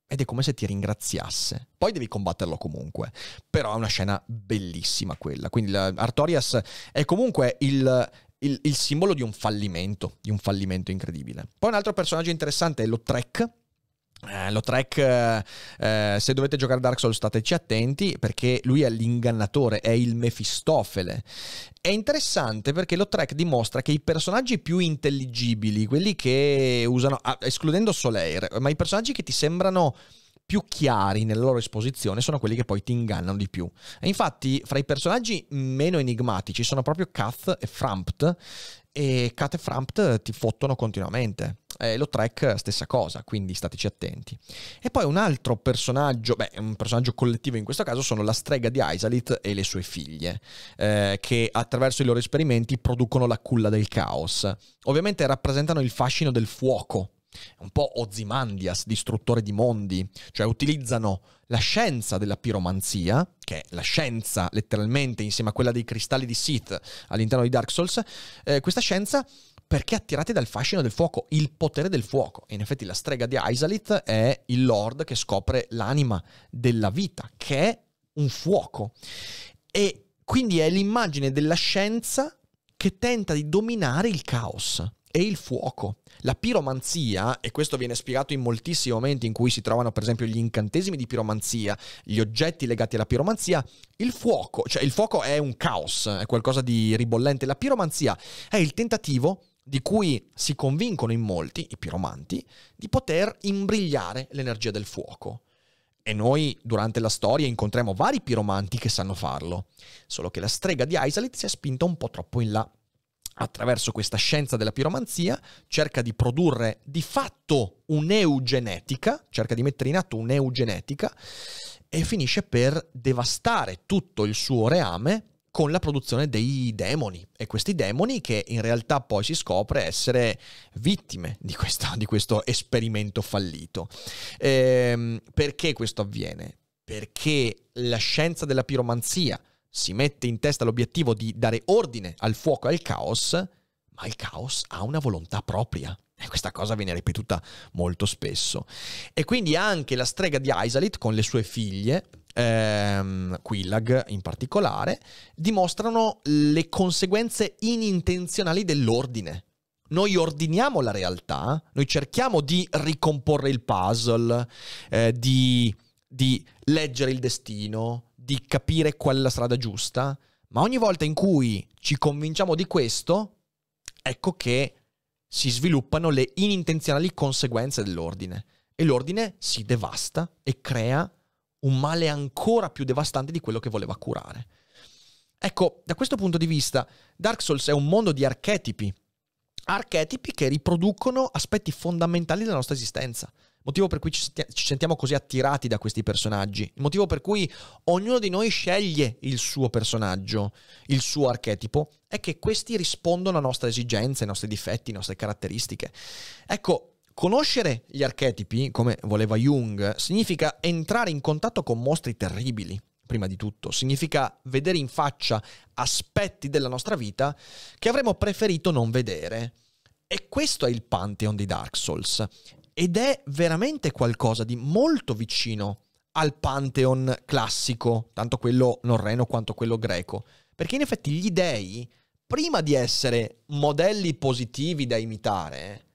[SPEAKER 1] ed è come se ti ringraziasse. Poi devi combatterlo comunque. Però è una scena bellissima quella. Quindi Artorias è comunque il, il, il, simbolo di un fallimento, di un fallimento incredibile. Poi un altro personaggio interessante è lo Trek, eh, lo track, eh, eh, se dovete giocare Dark Souls stateci attenti perché lui è l'ingannatore, è il Mefistofele. È interessante perché lo track dimostra che i personaggi più intelligibili, quelli che usano, ah, escludendo Soleil, ma i personaggi che ti sembrano più chiari nella loro esposizione sono quelli che poi ti ingannano di più. E infatti, fra i personaggi meno enigmatici sono proprio Kath e Frampt, e Kath e Frampt ti fottono continuamente. Eh, lo track stessa cosa, quindi stateci attenti. E poi un altro personaggio, beh, un personaggio collettivo in questo caso sono la strega di Isalith e le sue figlie, eh, che attraverso i loro esperimenti producono la culla del caos. Ovviamente rappresentano il fascino del fuoco, un po' Ozymandias, distruttore di mondi, cioè utilizzano la scienza della piromanzia, che è la scienza letteralmente insieme a quella dei cristalli di Sith all'interno di Dark Souls, eh, questa scienza perché attirati dal fascino del fuoco, il potere del fuoco. in effetti la strega di Isalith è il lord che scopre l'anima della vita, che è un fuoco. E quindi è l'immagine della scienza che tenta di dominare il caos e il fuoco. La piromanzia, e questo viene spiegato in moltissimi momenti in cui si trovano per esempio gli incantesimi di piromanzia, gli oggetti legati alla piromanzia, il fuoco, cioè il fuoco è un caos, è qualcosa di ribollente, la piromanzia è il tentativo di cui si convincono in molti, i piromanti, di poter imbrigliare l'energia del fuoco. E noi durante la storia incontriamo vari piromanti che sanno farlo, solo che la strega di Isalith si è spinta un po' troppo in là attraverso questa scienza della piromanzia, cerca di produrre di fatto un'eugenetica, cerca di mettere in atto un'eugenetica e finisce per devastare tutto il suo reame con la produzione dei demoni. E questi demoni che in realtà poi si scopre essere vittime di, questa, di questo esperimento fallito. Ehm, perché questo avviene? Perché la scienza della piromanzia si mette in testa l'obiettivo di dare ordine al fuoco e al caos, ma il caos ha una volontà propria. Questa cosa viene ripetuta molto spesso. E quindi anche la strega di Aisalit con le sue figlie, ehm, Quillag in particolare, dimostrano le conseguenze inintenzionali dell'ordine. Noi ordiniamo la realtà, noi cerchiamo di ricomporre il puzzle, eh, di, di leggere il destino, di capire qual è la strada giusta, ma ogni volta in cui ci convinciamo di questo, ecco che si sviluppano le inintenzionali conseguenze dell'ordine e l'ordine si devasta e crea un male ancora più devastante di quello che voleva curare. Ecco, da questo punto di vista, Dark Souls è un mondo di archetipi, archetipi che riproducono aspetti fondamentali della nostra esistenza. Motivo per cui ci sentiamo così attirati da questi personaggi. Il motivo per cui ognuno di noi sceglie il suo personaggio, il suo archetipo, è che questi rispondono a nostre esigenze, ai nostri difetti, alle nostre caratteristiche. Ecco, Conoscere gli archetipi, come voleva Jung, significa entrare in contatto con mostri terribili, prima di tutto. Significa vedere in faccia aspetti della nostra vita che avremmo preferito non vedere. E questo è il Pantheon di Dark Souls ed è veramente qualcosa di molto vicino al Pantheon classico, tanto quello norreno quanto quello greco, perché in effetti gli dei, prima di essere modelli positivi da imitare,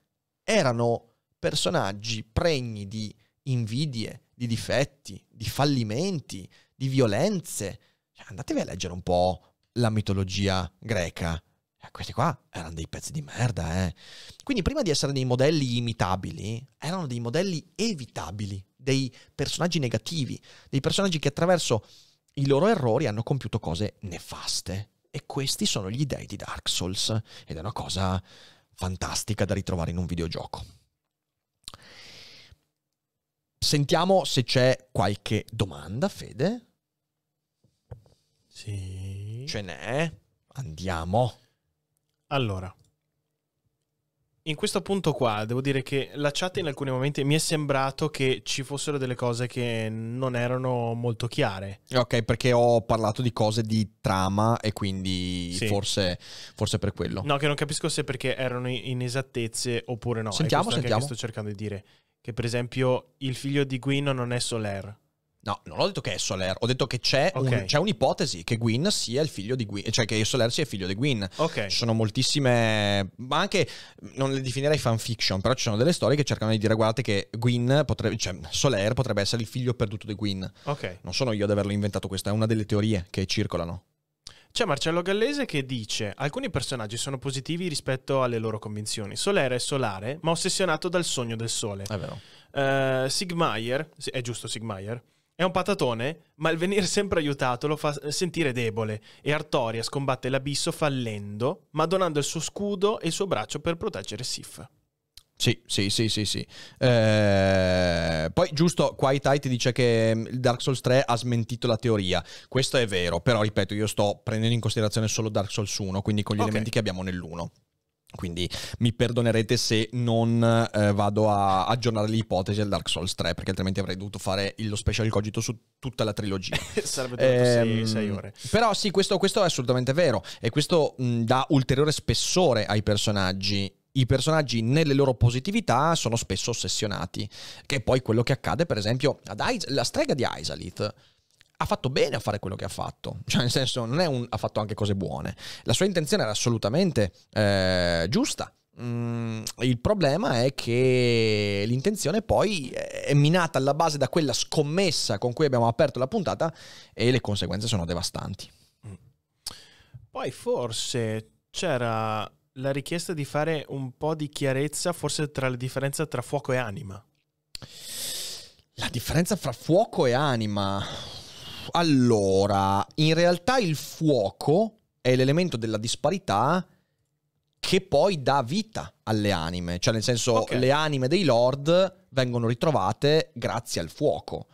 [SPEAKER 1] erano personaggi pregni di invidie, di difetti, di fallimenti, di violenze. Cioè, andatevi a leggere un po' la mitologia greca questi qua erano dei pezzi di merda, eh. Quindi prima di essere dei modelli imitabili, erano dei modelli evitabili, dei personaggi negativi, dei personaggi che attraverso i loro errori hanno compiuto cose nefaste. E questi sono gli dei di Dark Souls. Ed è una cosa fantastica da ritrovare in un videogioco. Sentiamo se c'è qualche domanda, Fede.
[SPEAKER 4] Sì.
[SPEAKER 1] Ce n'è. Andiamo.
[SPEAKER 4] Allora, in questo punto qua devo dire che la chat in alcuni momenti mi è sembrato che ci fossero delle cose che non erano molto chiare.
[SPEAKER 1] Ok, perché ho parlato di cose di trama e quindi
[SPEAKER 4] Sì.
[SPEAKER 1] forse, forse per quello.
[SPEAKER 4] No, che non capisco se perché erano inesattezze oppure no.
[SPEAKER 1] Sentiamo, sentiamo.
[SPEAKER 4] che sto cercando di dire. Che per esempio il figlio di Gwyn non è Soler.
[SPEAKER 1] No, non ho detto che è Soler, ho detto che c'è, un-
[SPEAKER 4] Ok.
[SPEAKER 1] c'è un'ipotesi che Gwyn sia il figlio di Gwyn, cioè che Soler sia il figlio di Gwyn.
[SPEAKER 4] Ok.
[SPEAKER 1] Ci sono moltissime, ma anche non le definirei fanfiction, però ci sono delle storie che cercano di dire guardate che Gwyn potrebbe, cioè Soler potrebbe essere il figlio perduto di Gwyn.
[SPEAKER 4] Ok.
[SPEAKER 1] Non sono io ad averlo inventato, questa è una delle teorie che circolano.
[SPEAKER 4] C'è Marcello Gallese che dice: Alcuni personaggi sono positivi rispetto alle loro convinzioni. Solere è solare, ma ossessionato dal sogno del sole.
[SPEAKER 1] È vero.
[SPEAKER 4] Eh, Sigmaier, è giusto Sigmaier, è un patatone, ma il venire sempre aiutato lo fa sentire debole. E Artorias combatte l'abisso fallendo, ma donando il suo scudo e il suo braccio per proteggere Sif.
[SPEAKER 1] Sì, sì, sì, sì, sì. Eh, poi giusto, qua Itai ti dice che mm, il Dark Souls 3 ha smentito la teoria. Questo è vero, però ripeto, io sto prendendo in considerazione solo Dark Souls 1, quindi con gli
[SPEAKER 4] Ok.
[SPEAKER 1] elementi che abbiamo nell'1. Quindi mi perdonerete se non eh, vado a aggiornare le ipotesi al Dark Souls 3, perché altrimenti avrei dovuto fare lo special cogito su tutta la trilogia. <laughs>
[SPEAKER 4] Sarebbe durato
[SPEAKER 1] Ehm,
[SPEAKER 4] 6 ore.
[SPEAKER 1] Però sì, questo, questo è assolutamente vero e questo mh, dà ulteriore spessore ai personaggi. I personaggi nelle loro positività sono spesso ossessionati, che è poi quello che accade per esempio ad Ais- la strega di Aisalith ha fatto bene a fare quello che ha fatto, <laughs> cioè nel senso non è un, ha fatto anche cose buone, la sua intenzione era assolutamente eh, giusta. Mm, il problema è che l'intenzione poi è minata alla base da quella scommessa con cui abbiamo aperto la puntata e le conseguenze sono devastanti.
[SPEAKER 4] Poi forse c'era la richiesta di fare un po' di chiarezza, forse tra la differenza tra fuoco e anima.
[SPEAKER 1] La differenza fra fuoco e anima. Allora, in realtà il fuoco è l'elemento della disparità che poi dà vita alle anime, cioè nel senso
[SPEAKER 4] Ok.
[SPEAKER 1] le anime dei lord vengono ritrovate grazie al fuoco.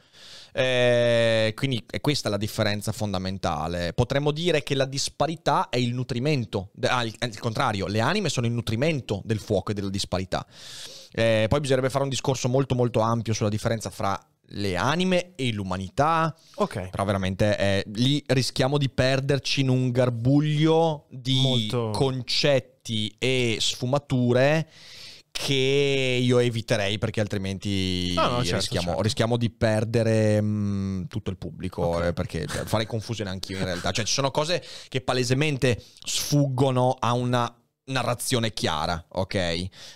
[SPEAKER 1] Eh, quindi è questa la differenza fondamentale. Potremmo dire che la disparità è il nutrimento, ah, il, il contrario, le anime sono il nutrimento del fuoco e della disparità. Eh, poi bisognerebbe fare un discorso molto molto ampio sulla differenza fra le anime e l'umanità.
[SPEAKER 4] Ok.
[SPEAKER 1] Però veramente eh, lì rischiamo di perderci in un garbuglio di
[SPEAKER 4] Molto-
[SPEAKER 1] concetti e sfumature che io eviterei perché altrimenti
[SPEAKER 4] No, no, certo,
[SPEAKER 1] rischiamo,
[SPEAKER 4] certo.
[SPEAKER 1] rischiamo di perdere mh, tutto il pubblico
[SPEAKER 4] Ok.
[SPEAKER 1] eh, perché cioè, farei confusione anch'io in realtà. Cioè ci sono cose che palesemente sfuggono a una narrazione chiara, ok?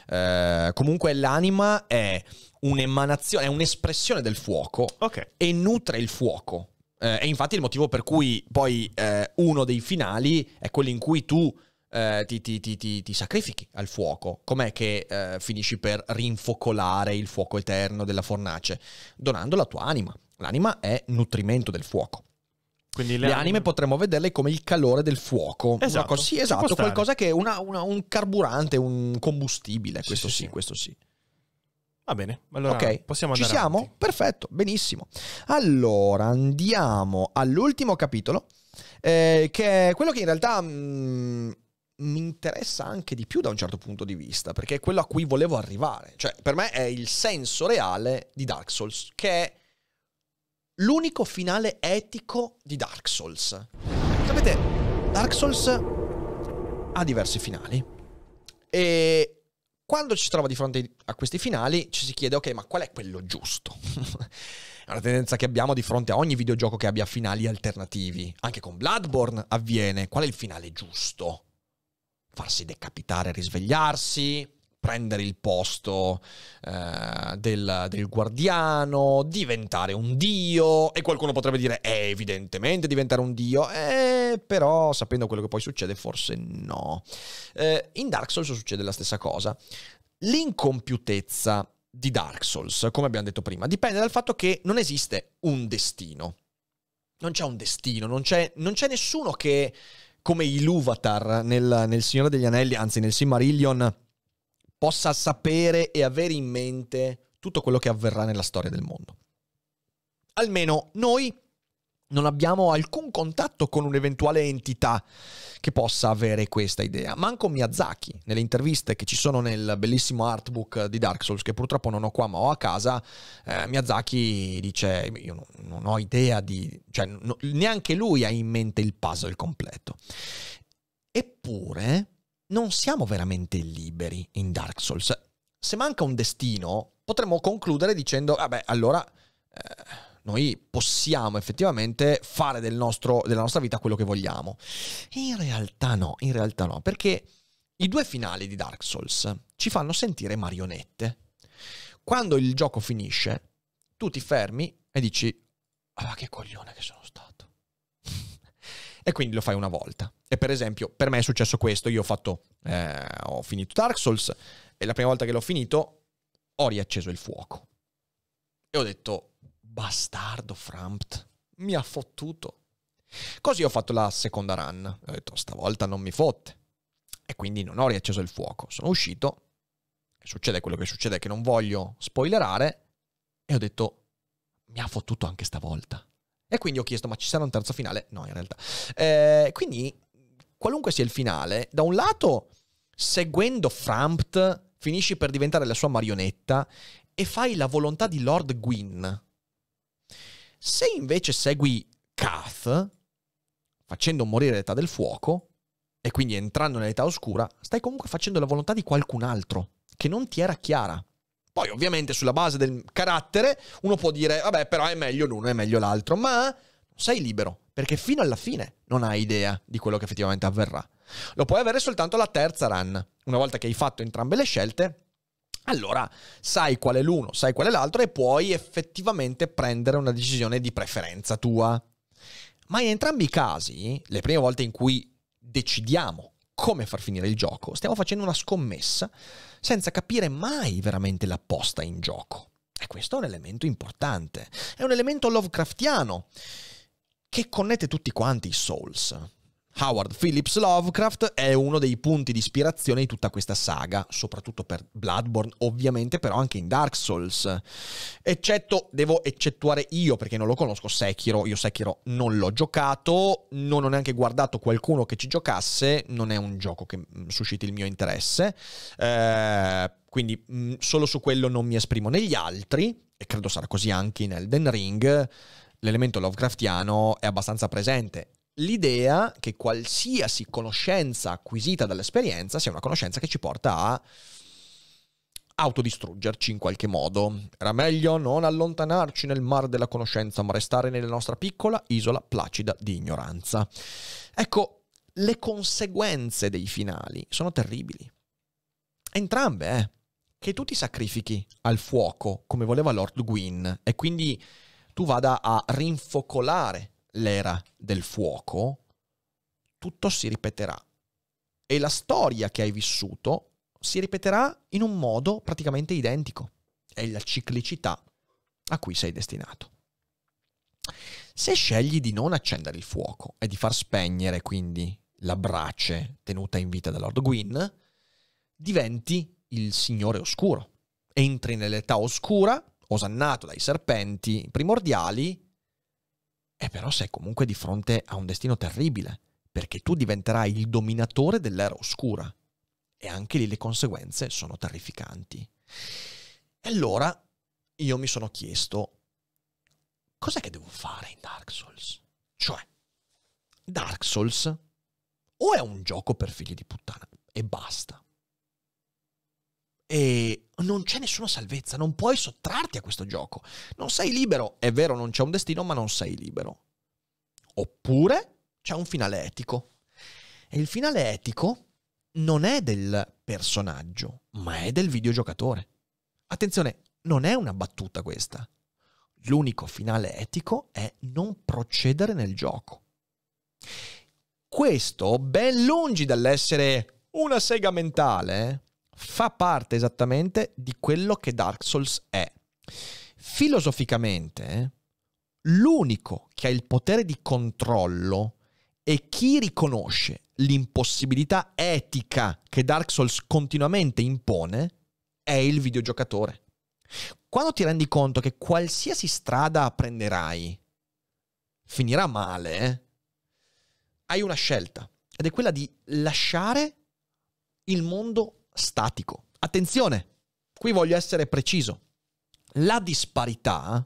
[SPEAKER 1] Eh, comunque l'anima è un'emanazione, è un'espressione del fuoco
[SPEAKER 4] Ok.
[SPEAKER 1] e nutre il fuoco. Eh, e infatti il motivo per cui poi eh, uno dei finali è quello in cui tu eh, ti, ti- ti- ti- ti sacrifichi al fuoco. Com'è che eh, finisci per rinfocolare il fuoco eterno della fornace? Donando la tua anima. L'anima è nutrimento del fuoco.
[SPEAKER 4] Quindi
[SPEAKER 1] Le, anime potremmo vederle come il calore del fuoco.
[SPEAKER 4] Esatto,
[SPEAKER 1] cosa- sì, esatto, qualcosa che è un carburante, un combustibile. Questo
[SPEAKER 4] sì,
[SPEAKER 1] sì,
[SPEAKER 4] sì.
[SPEAKER 1] questo sì.
[SPEAKER 4] Va bene. Allora
[SPEAKER 1] ok,
[SPEAKER 4] possiamo
[SPEAKER 1] ci
[SPEAKER 4] andare
[SPEAKER 1] siamo?
[SPEAKER 4] avanti.
[SPEAKER 1] Perfetto, benissimo. Allora andiamo all'ultimo capitolo, eh, che è quello che in realtà mm, mi interessa anche di più da un certo punto di vista, perché è quello a cui volevo arrivare. Cioè, per me è il senso reale di Dark Souls, che è l'unico finale etico di Dark Souls. Sapete, Dark Souls ha diversi finali e quando ci si trova di fronte a questi finali ci si chiede ok ma qual è quello giusto? <laughs> è una tendenza che abbiamo di fronte a ogni videogioco che abbia finali alternativi. Anche con Bloodborne avviene. Qual è il finale giusto? Farsi decapitare, risvegliarsi, prendere il posto eh, del, del guardiano, diventare un dio. E qualcuno potrebbe dire, eh, evidentemente diventare un dio. Eh, però sapendo quello che poi succede, forse no. Eh, in Dark Souls succede la stessa cosa. L'incompiutezza di Dark Souls, come abbiamo detto prima, dipende dal fatto che non esiste un destino. Non c'è un destino, non c'è, non c'è nessuno che, come Iluvatar nel, nel Signore degli Anelli, anzi nel Silmarillion, possa sapere e avere in mente tutto quello che avverrà nella storia del mondo. Almeno noi non abbiamo alcun contatto con un'eventuale entità che possa avere questa idea. Manco Miyazaki, nelle interviste che ci sono nel bellissimo artbook di Dark Souls, che purtroppo non ho qua ma ho a casa, eh, Miyazaki dice, io non, ho idea di... cioè no- neanche lui ha in mente il puzzle completo. Eppure non siamo veramente liberi in Dark Souls. Se manca un destino, potremmo concludere dicendo, vabbè, allora... eh, noi possiamo effettivamente fare del nostro- della nostra vita quello che vogliamo. In realtà no, in realtà no, perché i due finali di Dark Souls ci fanno sentire marionette. Quando il gioco finisce, tu ti fermi e dici, ah ma che coglione che sono stato. <laughs> e quindi lo fai una volta. E per esempio, per me è successo questo, io ho fatto, eh, ho finito Dark Souls e la prima volta che l'ho finito ho riacceso il fuoco. E ho detto, bastardo Frampt, mi ha fottuto. Così ho fatto la seconda run. Ho detto, stavolta non mi fotte. E quindi non ho riacceso il fuoco. Sono uscito. Succede quello che succede, che non voglio spoilerare. E ho detto, mi ha fottuto anche stavolta. E quindi ho chiesto, ma ci sarà un terzo finale? No, in realtà. Eh, quindi, qualunque sia il finale, da un lato, seguendo Frampt, finisci per diventare la sua marionetta e fai la volontà di Lord Gwyn. Se invece segui Kath, facendo morire l'età del fuoco, e quindi entrando nell'età oscura, stai comunque facendo la volontà di qualcun altro, che non ti era chiara. Poi ovviamente sulla base del carattere uno può dire, vabbè però è meglio l'uno, è meglio l'altro, ma sei libero, perché fino alla fine non hai idea di quello che effettivamente avverrà. Lo puoi avere soltanto la terza run. Una volta che hai fatto entrambe le scelte, allora sai qual è l'uno, sai qual è l'altro e puoi effettivamente prendere una decisione di preferenza tua. Ma in entrambi i casi, le prime volte in cui decidiamo come far finire il gioco, stiamo facendo una scommessa senza capire mai veramente la posta in gioco. E questo è un elemento importante. È un elemento Lovecraftiano che connette tutti quanti i Souls. Howard Phillips Lovecraft è uno dei punti di ispirazione di tutta questa saga, soprattutto per Bloodborne, ovviamente, però anche in Dark Souls. Eccetto, devo eccettuare io perché non lo conosco Sekiro, io Sekiro non l'ho giocato, non ho neanche guardato qualcuno che ci giocasse, non è un gioco che mm, susciti il mio interesse. Eh, quindi mh, mm, solo su quello non mi esprimo negli altri, e credo sarà così anche in Elden Ring. L'elemento Lovecraftiano è abbastanza presente l'idea che qualsiasi conoscenza acquisita dall'esperienza sia una conoscenza che ci porta a autodistruggerci in qualche modo. Era meglio non allontanarci nel mare della conoscenza, ma restare nella nostra piccola isola placida di ignoranza. Ecco, le conseguenze dei finali sono terribili. Entrambe, eh. Che tu ti sacrifichi al fuoco, come voleva Lord Gwyn, e quindi tu vada a rinfocolare l'era del fuoco, tutto si ripeterà. E la storia che hai vissuto si ripeterà in un modo praticamente identico. È la ciclicità a cui sei destinato. Se scegli di non accendere il fuoco e di far spegnere quindi la brace tenuta in vita da Lord Gwyn, diventi il Signore Oscuro. Entri nell'età oscura, osannato dai serpenti primordiali, e però sei comunque di fronte a un destino terribile, perché tu diventerai il dominatore dell'era oscura. E anche lì le conseguenze sono terrificanti. E allora io mi sono chiesto, cos'è che devo fare in Dark Souls? Cioè, Dark Souls o è un gioco per figli di puttana e basta. E non c'è nessuna salvezza, non puoi sottrarti a questo gioco. Non sei libero, è vero, non c'è un destino, ma non sei libero. Oppure c'è un finale etico. E il finale etico non è del personaggio, ma è del videogiocatore. Attenzione, non è una battuta questa. L'unico finale etico è non procedere nel gioco. Questo, ben lungi dall'essere una sega mentale, fa parte esattamente di quello che Dark Souls è. Filosoficamente, l'unico che ha il potere di controllo e chi riconosce l'impossibilità etica che Dark Souls continuamente impone è il videogiocatore. Quando ti rendi conto che qualsiasi strada prenderai finirà male, eh, hai una scelta ed è quella di lasciare il mondo statico. Attenzione, qui voglio essere preciso. La disparità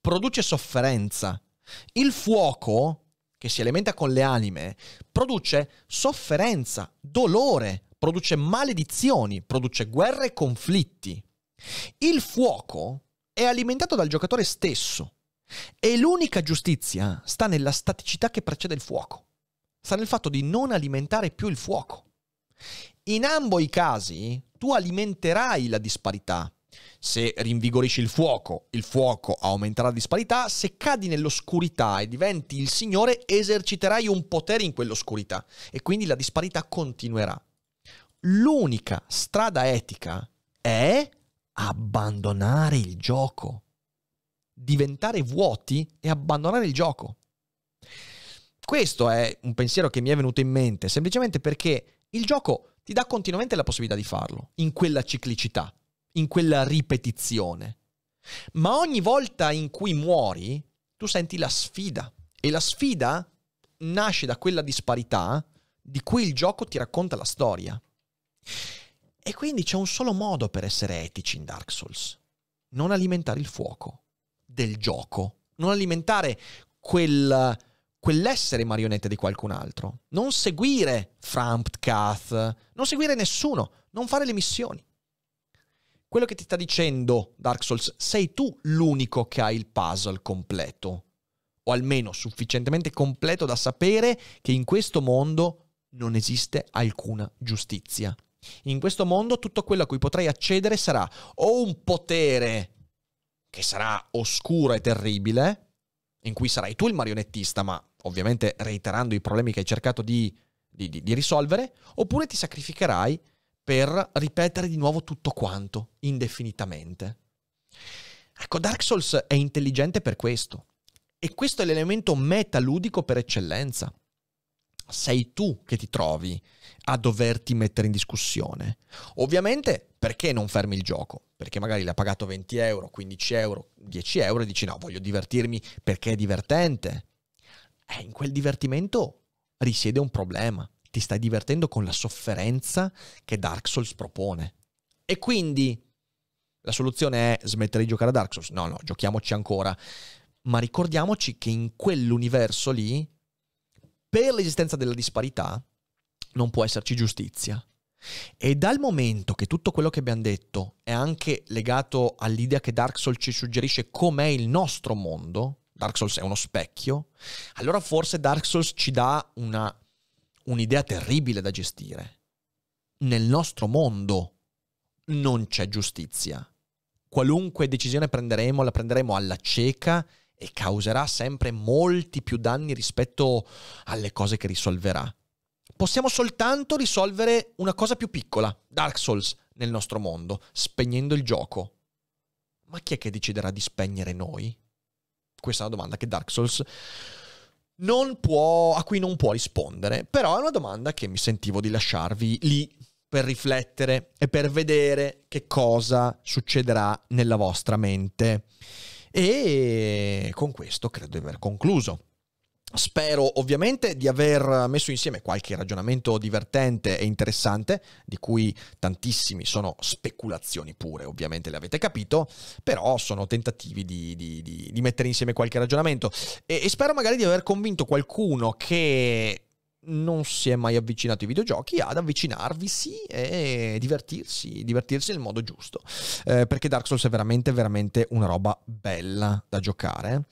[SPEAKER 1] produce sofferenza. Il fuoco, che si alimenta con le anime, produce sofferenza, dolore, produce maledizioni, produce guerre e conflitti. Il fuoco è alimentato dal giocatore stesso e l'unica giustizia sta nella staticità che precede il fuoco. Sta nel fatto di non alimentare più il fuoco. In ambo i casi tu alimenterai la disparità. Se rinvigorisci il fuoco, il fuoco aumenterà la disparità. Se cadi nell'oscurità e diventi il Signore, eserciterai un potere in quell'oscurità e quindi la disparità continuerà. L'unica strada etica è abbandonare il gioco. Diventare vuoti e abbandonare il gioco. Questo è un pensiero che mi è venuto in mente semplicemente perché il gioco ti dà continuamente la possibilità di farlo, in quella ciclicità, in quella ripetizione. Ma ogni volta in cui muori, tu senti la sfida. E la sfida nasce da quella disparità di cui il gioco ti racconta la storia. E quindi c'è un solo modo per essere etici in Dark Souls. Non alimentare il fuoco del gioco. Non alimentare quel quell'essere marionetta di qualcun altro. Non seguire Framptkath, non seguire nessuno, non fare le missioni. Quello che ti sta dicendo Dark Souls, sei tu l'unico che ha il puzzle completo, o almeno sufficientemente completo da sapere che in questo mondo non esiste alcuna giustizia. In questo mondo tutto quello a cui potrai accedere sarà o un potere che sarà oscuro e terribile, in cui sarai tu il marionettista, ma ovviamente reiterando i problemi che hai cercato di, di, di, di risolvere, oppure ti sacrificherai per ripetere di nuovo tutto quanto, indefinitamente. Ecco, Dark Souls è intelligente per questo. E questo è l'elemento metaludico per eccellenza. sei tu che ti trovi a doverti mettere in discussione. Ovviamente perché non fermi il gioco? Perché magari l'hai pagato 20 euro, 15 euro, 10 euro e dici no, voglio divertirmi perché è divertente. Eh, in quel divertimento risiede un problema. Ti stai divertendo con la sofferenza che Dark Souls propone. E quindi la soluzione è smettere di giocare a Dark Souls? No, no, giochiamoci ancora. Ma ricordiamoci che in quell'universo lì, per l'esistenza della disparità, non può esserci giustizia. E dal momento che tutto quello che abbiamo detto è anche legato all'idea che Dark Souls ci suggerisce com'è il nostro mondo, Dark Souls è uno specchio, allora forse Dark Souls ci dà una, un'idea terribile da gestire. Nel nostro mondo non c'è giustizia. Qualunque decisione prenderemo, la prenderemo alla cieca e causerà sempre molti più danni rispetto alle cose che risolverà possiamo soltanto risolvere una cosa più piccola, Dark Souls, nel nostro mondo, spegnendo il gioco. Ma chi è che deciderà di spegnere noi? Questa è una domanda che Dark Souls non può, a cui non può rispondere, però è una domanda che mi sentivo di lasciarvi lì per riflettere e per vedere che cosa succederà nella vostra mente. E con questo credo di aver concluso. Spero ovviamente di aver messo insieme qualche ragionamento divertente e interessante, di cui tantissimi sono speculazioni pure, ovviamente le avete capito, però sono tentativi di, di, di, di mettere insieme qualche ragionamento e, e spero magari di aver convinto qualcuno che non si è mai avvicinato ai videogiochi ad avvicinarvisi e divertirsi, divertirsi nel modo giusto. Eh, perché Dark Souls è veramente, veramente una roba bella da giocare.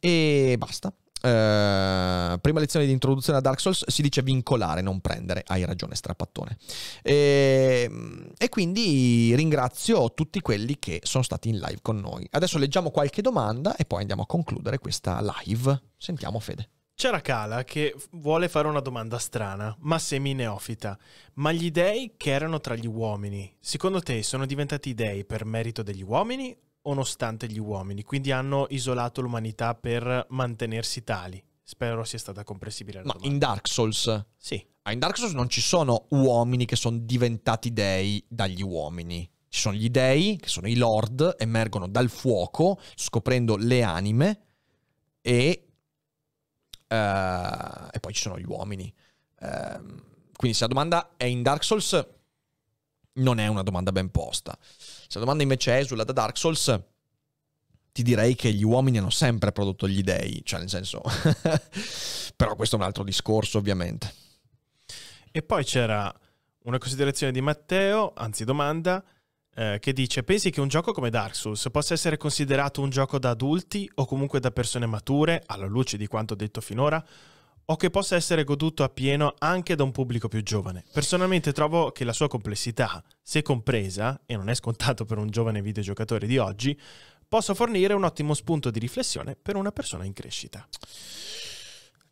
[SPEAKER 1] E basta. Uh, prima lezione di introduzione a Dark Souls si dice vincolare, non prendere. Hai ragione, strapattone. E, e, quindi ringrazio tutti quelli che sono stati in live con noi. Adesso leggiamo qualche domanda e poi andiamo a concludere questa live. Sentiamo Fede.
[SPEAKER 4] C'era Kala che vuole fare una domanda strana, ma semi neofita. Ma gli dei che erano tra gli uomini, secondo te sono diventati dei per merito degli uomini nonostante gli uomini, quindi hanno isolato l'umanità per mantenersi tali. Spero sia stata comprensibile.
[SPEAKER 1] Ma domanda. in Dark Souls?
[SPEAKER 4] Sì.
[SPEAKER 1] Ah, in Dark Souls non ci sono uomini che sono diventati dei dagli uomini. Ci sono gli dei, che sono i lord, emergono dal fuoco, scoprendo le anime, e, uh, e poi ci sono gli uomini. Uh, quindi se la domanda è in Dark Souls, non è una domanda ben posta. Se la domanda invece esula da Dark Souls, ti direi che gli uomini hanno sempre prodotto gli dei, cioè nel senso... <laughs> Però questo è un altro discorso, ovviamente.
[SPEAKER 4] E poi c'era una considerazione di Matteo, anzi domanda, eh, che dice: Pensi che un gioco come Dark Souls possa essere considerato un gioco da adulti o comunque da persone mature, alla luce di quanto detto finora? O che possa essere goduto appieno anche da un pubblico più giovane. Personalmente trovo che la sua complessità, se compresa, e non è scontato per un giovane videogiocatore di oggi, possa fornire un ottimo spunto di riflessione per una persona in crescita.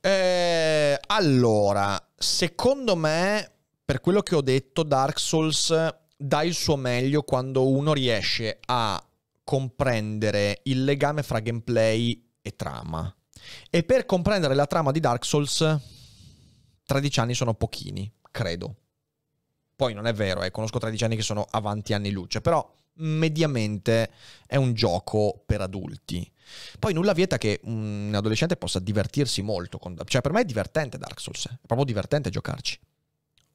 [SPEAKER 1] Eh, allora, secondo me, per quello che ho detto, Dark Souls dà il suo meglio quando uno riesce a comprendere il legame fra gameplay e trama. E per comprendere la trama di Dark Souls, 13 anni sono pochini, credo. Poi non è vero, eh, conosco 13 anni che sono avanti anni luce, però mediamente è un gioco per adulti. Poi nulla vieta che un adolescente possa divertirsi molto. Con... Cioè, per me è divertente Dark Souls, è proprio divertente giocarci.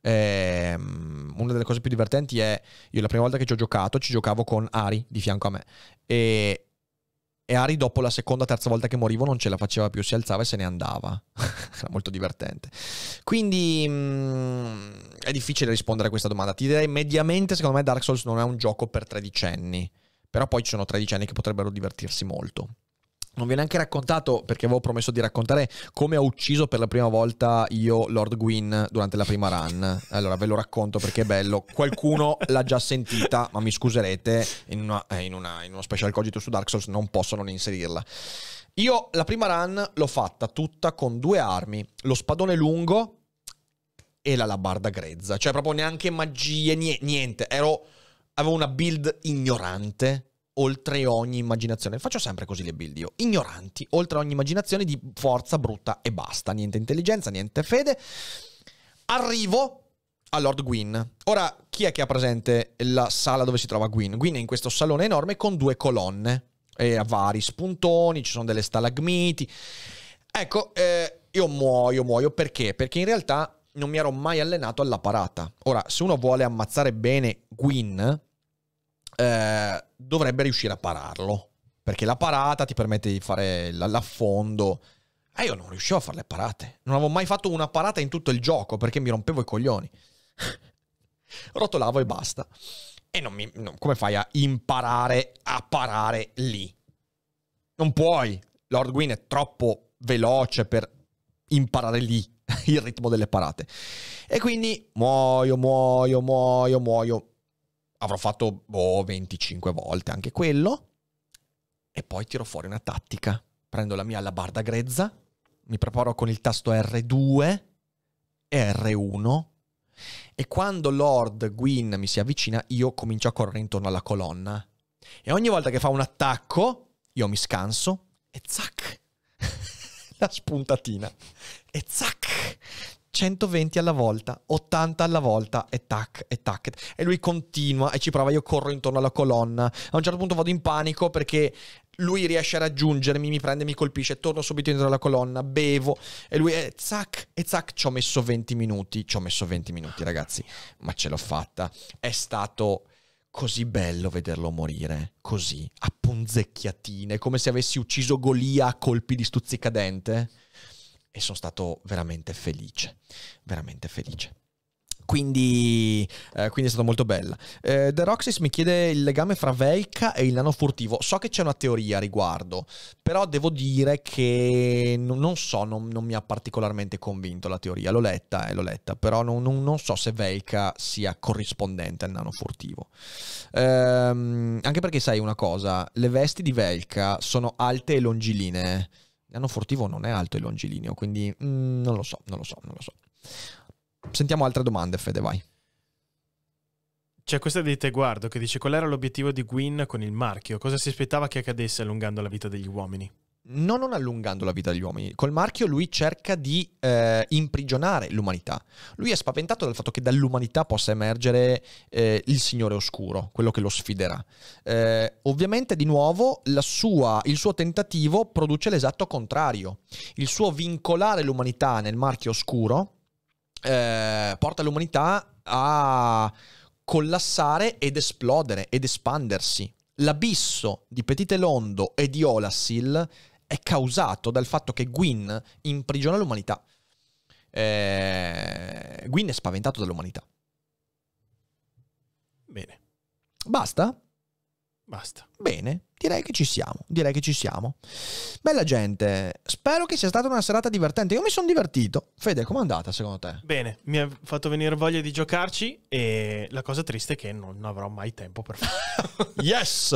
[SPEAKER 1] Ehm, una delle cose più divertenti è io la prima volta che ci ho giocato ci giocavo con Ari di fianco a me e e Ari dopo la seconda, terza volta che morivo non ce la faceva più, si alzava e se ne andava. <laughs> Era molto divertente. Quindi mh, mm, è difficile rispondere a questa domanda. Ti direi mediamente, secondo me Dark Souls non è un gioco per tredicenni. Però poi ci sono tredicenni che potrebbero divertirsi molto. Non vi ho neanche raccontato, perché avevo promesso di raccontare come ho ucciso per la prima volta io Lord Gwyn durante la prima run. Allora ve lo racconto perché è bello. Qualcuno l'ha già sentita, ma mi scuserete, in, una, eh, in, una, in uno special cogito su Dark Souls non posso non inserirla. Io la prima run l'ho fatta tutta con due armi, lo spadone lungo e la labarda grezza. Cioè proprio neanche magie, niente. Ero, avevo una build ignorante oltre ogni immaginazione. Faccio sempre così le build io. Ignoranti, oltre ogni immaginazione di forza brutta e basta. Niente intelligenza, niente fede. Arrivo a Lord Gwyn. Ora, chi è che ha presente la sala dove si trova Gwyn? Gwyn è in questo salone enorme con due colonne e ha vari spuntoni, ci sono delle stalagmiti. Ecco, eh, io muoio, muoio perché? Perché in realtà non mi ero mai allenato alla parata. Ora, se uno vuole ammazzare bene Gwyn, eh, dovrebbe riuscire a pararlo. Perché la parata ti permette di fare l'affondo. E eh, io non riuscivo a fare le parate. Non avevo mai fatto una parata in tutto il gioco perché mi rompevo i coglioni. <laughs> Rotolavo e basta. E non mi, no, come fai a imparare a parare lì? Non puoi. Lord Gwyn è troppo veloce per imparare lì <laughs> il ritmo delle parate. E quindi muoio, muoio, muoio, muoio. Avrò fatto boh, 25 volte anche quello. E poi tiro fuori una tattica. Prendo la mia alabarda grezza, mi preparo con il tasto R2 e R1 e quando Lord Gwyn mi si avvicina io comincio a correre intorno alla colonna. E ogni volta che fa un attacco io mi scanso e zac! <laughs> la spuntatina. E zac! 120 alla volta, 80 alla volta e tac, e tac. E lui continua e ci prova, io corro intorno alla colonna. A un certo punto vado in panico perché lui riesce a raggiungermi, mi prende, mi colpisce, torno subito dentro la colonna, bevo e lui è zac e zac. Ci ho messo 20 minuti, ci ho messo 20 minuti ragazzi, ma ce l'ho fatta. È stato così bello vederlo morire, così, a punzecchiatine, come se avessi ucciso Golia a colpi di stuzzicadente. E sono stato veramente felice, veramente felice. Quindi, eh, quindi, è stata molto bella. Eh, The Roxys mi chiede il legame fra Velka e il nano furtivo. So che c'è una teoria a riguardo, però devo dire che non, non so, non, non, mi ha particolarmente convinto la teoria. L'ho letta, eh, l'ho letta, però non, non, so se Velka sia corrispondente al nano furtivo. Ehm, anche perché sai una cosa, le vesti di Velka sono alte e longilinee. Il nano furtivo non è alto e longilineo, quindi mm, non lo so, non lo so, non lo so. Sentiamo altre domande, Fede, vai.
[SPEAKER 4] C'è questa di Teguardo che dice qual era l'obiettivo di Gwyn con il marchio? Cosa si aspettava che accadesse allungando la vita degli uomini?
[SPEAKER 1] No, non allungando la vita degli uomini. Col marchio lui cerca di eh, imprigionare l'umanità. Lui è spaventato dal fatto che dall'umanità possa emergere eh, il Signore Oscuro, quello che lo sfiderà. Eh, ovviamente, di nuovo, sua, il suo tentativo produce l'esatto contrario. Il suo vincolare l'umanità nel marchio oscuro eh, porta l'umanità a collassare ed esplodere ed espandersi. L'abisso di Petite Londo e di Olasil è causato dal fatto che Gwyn imprigiona l'umanità. Eh, Gwyn è spaventato dall'umanità.
[SPEAKER 4] Bene.
[SPEAKER 1] Basta?
[SPEAKER 4] Basta.
[SPEAKER 1] Bene, direi che ci siamo, direi che ci siamo. Bella gente, spero che sia stata una serata divertente. Io mi sono divertito. Fede, com'è andata secondo te?
[SPEAKER 4] Bene, mi ha fatto venire voglia di giocarci e la cosa triste è che non avrò mai tempo per farlo. <laughs>
[SPEAKER 1] yes!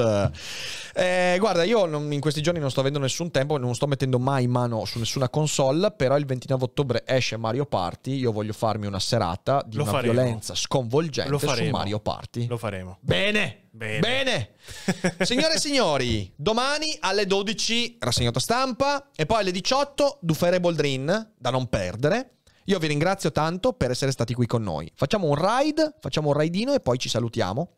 [SPEAKER 1] Eh, guarda, io in questi giorni non sto avendo nessun tempo, non sto mettendo mai mano su nessuna console, però il 29 ottobre esce Mario Party, io voglio farmi una serata di
[SPEAKER 4] Lo
[SPEAKER 1] una
[SPEAKER 4] faremo.
[SPEAKER 1] violenza sconvolgente su Mario Party.
[SPEAKER 4] Lo faremo.
[SPEAKER 1] Bene!
[SPEAKER 4] Bene.
[SPEAKER 1] Bene. <laughs> Signore e signori, domani alle 12 rassegnato stampa e poi alle 18 Dufere Boldrin da non perdere. Io vi ringrazio tanto per essere stati qui con noi. Facciamo un ride, facciamo un raidino e poi ci salutiamo.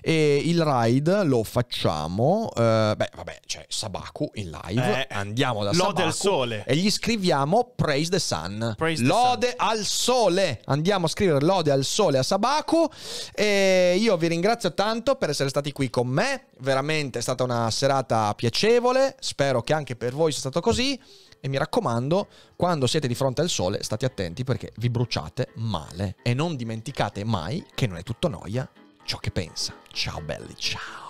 [SPEAKER 1] E il ride lo facciamo, eh, beh, vabbè, c'è Sabaku in live.
[SPEAKER 4] Eh,
[SPEAKER 1] Andiamo da
[SPEAKER 4] lode
[SPEAKER 1] Sabaku
[SPEAKER 4] al sole.
[SPEAKER 1] e gli scriviamo Praise the Sun.
[SPEAKER 4] Praise the
[SPEAKER 1] lode al sole. Andiamo a scrivere lode al sole a Sabaku. E io vi ringrazio tanto per essere stati qui con me. Veramente è stata una serata piacevole. Spero che anche per voi sia stato così. E mi raccomando, quando siete di fronte al sole, state attenti perché vi bruciate male. E non dimenticate mai che non è tutto noia ciò che pensa. Ciao belli, ciao.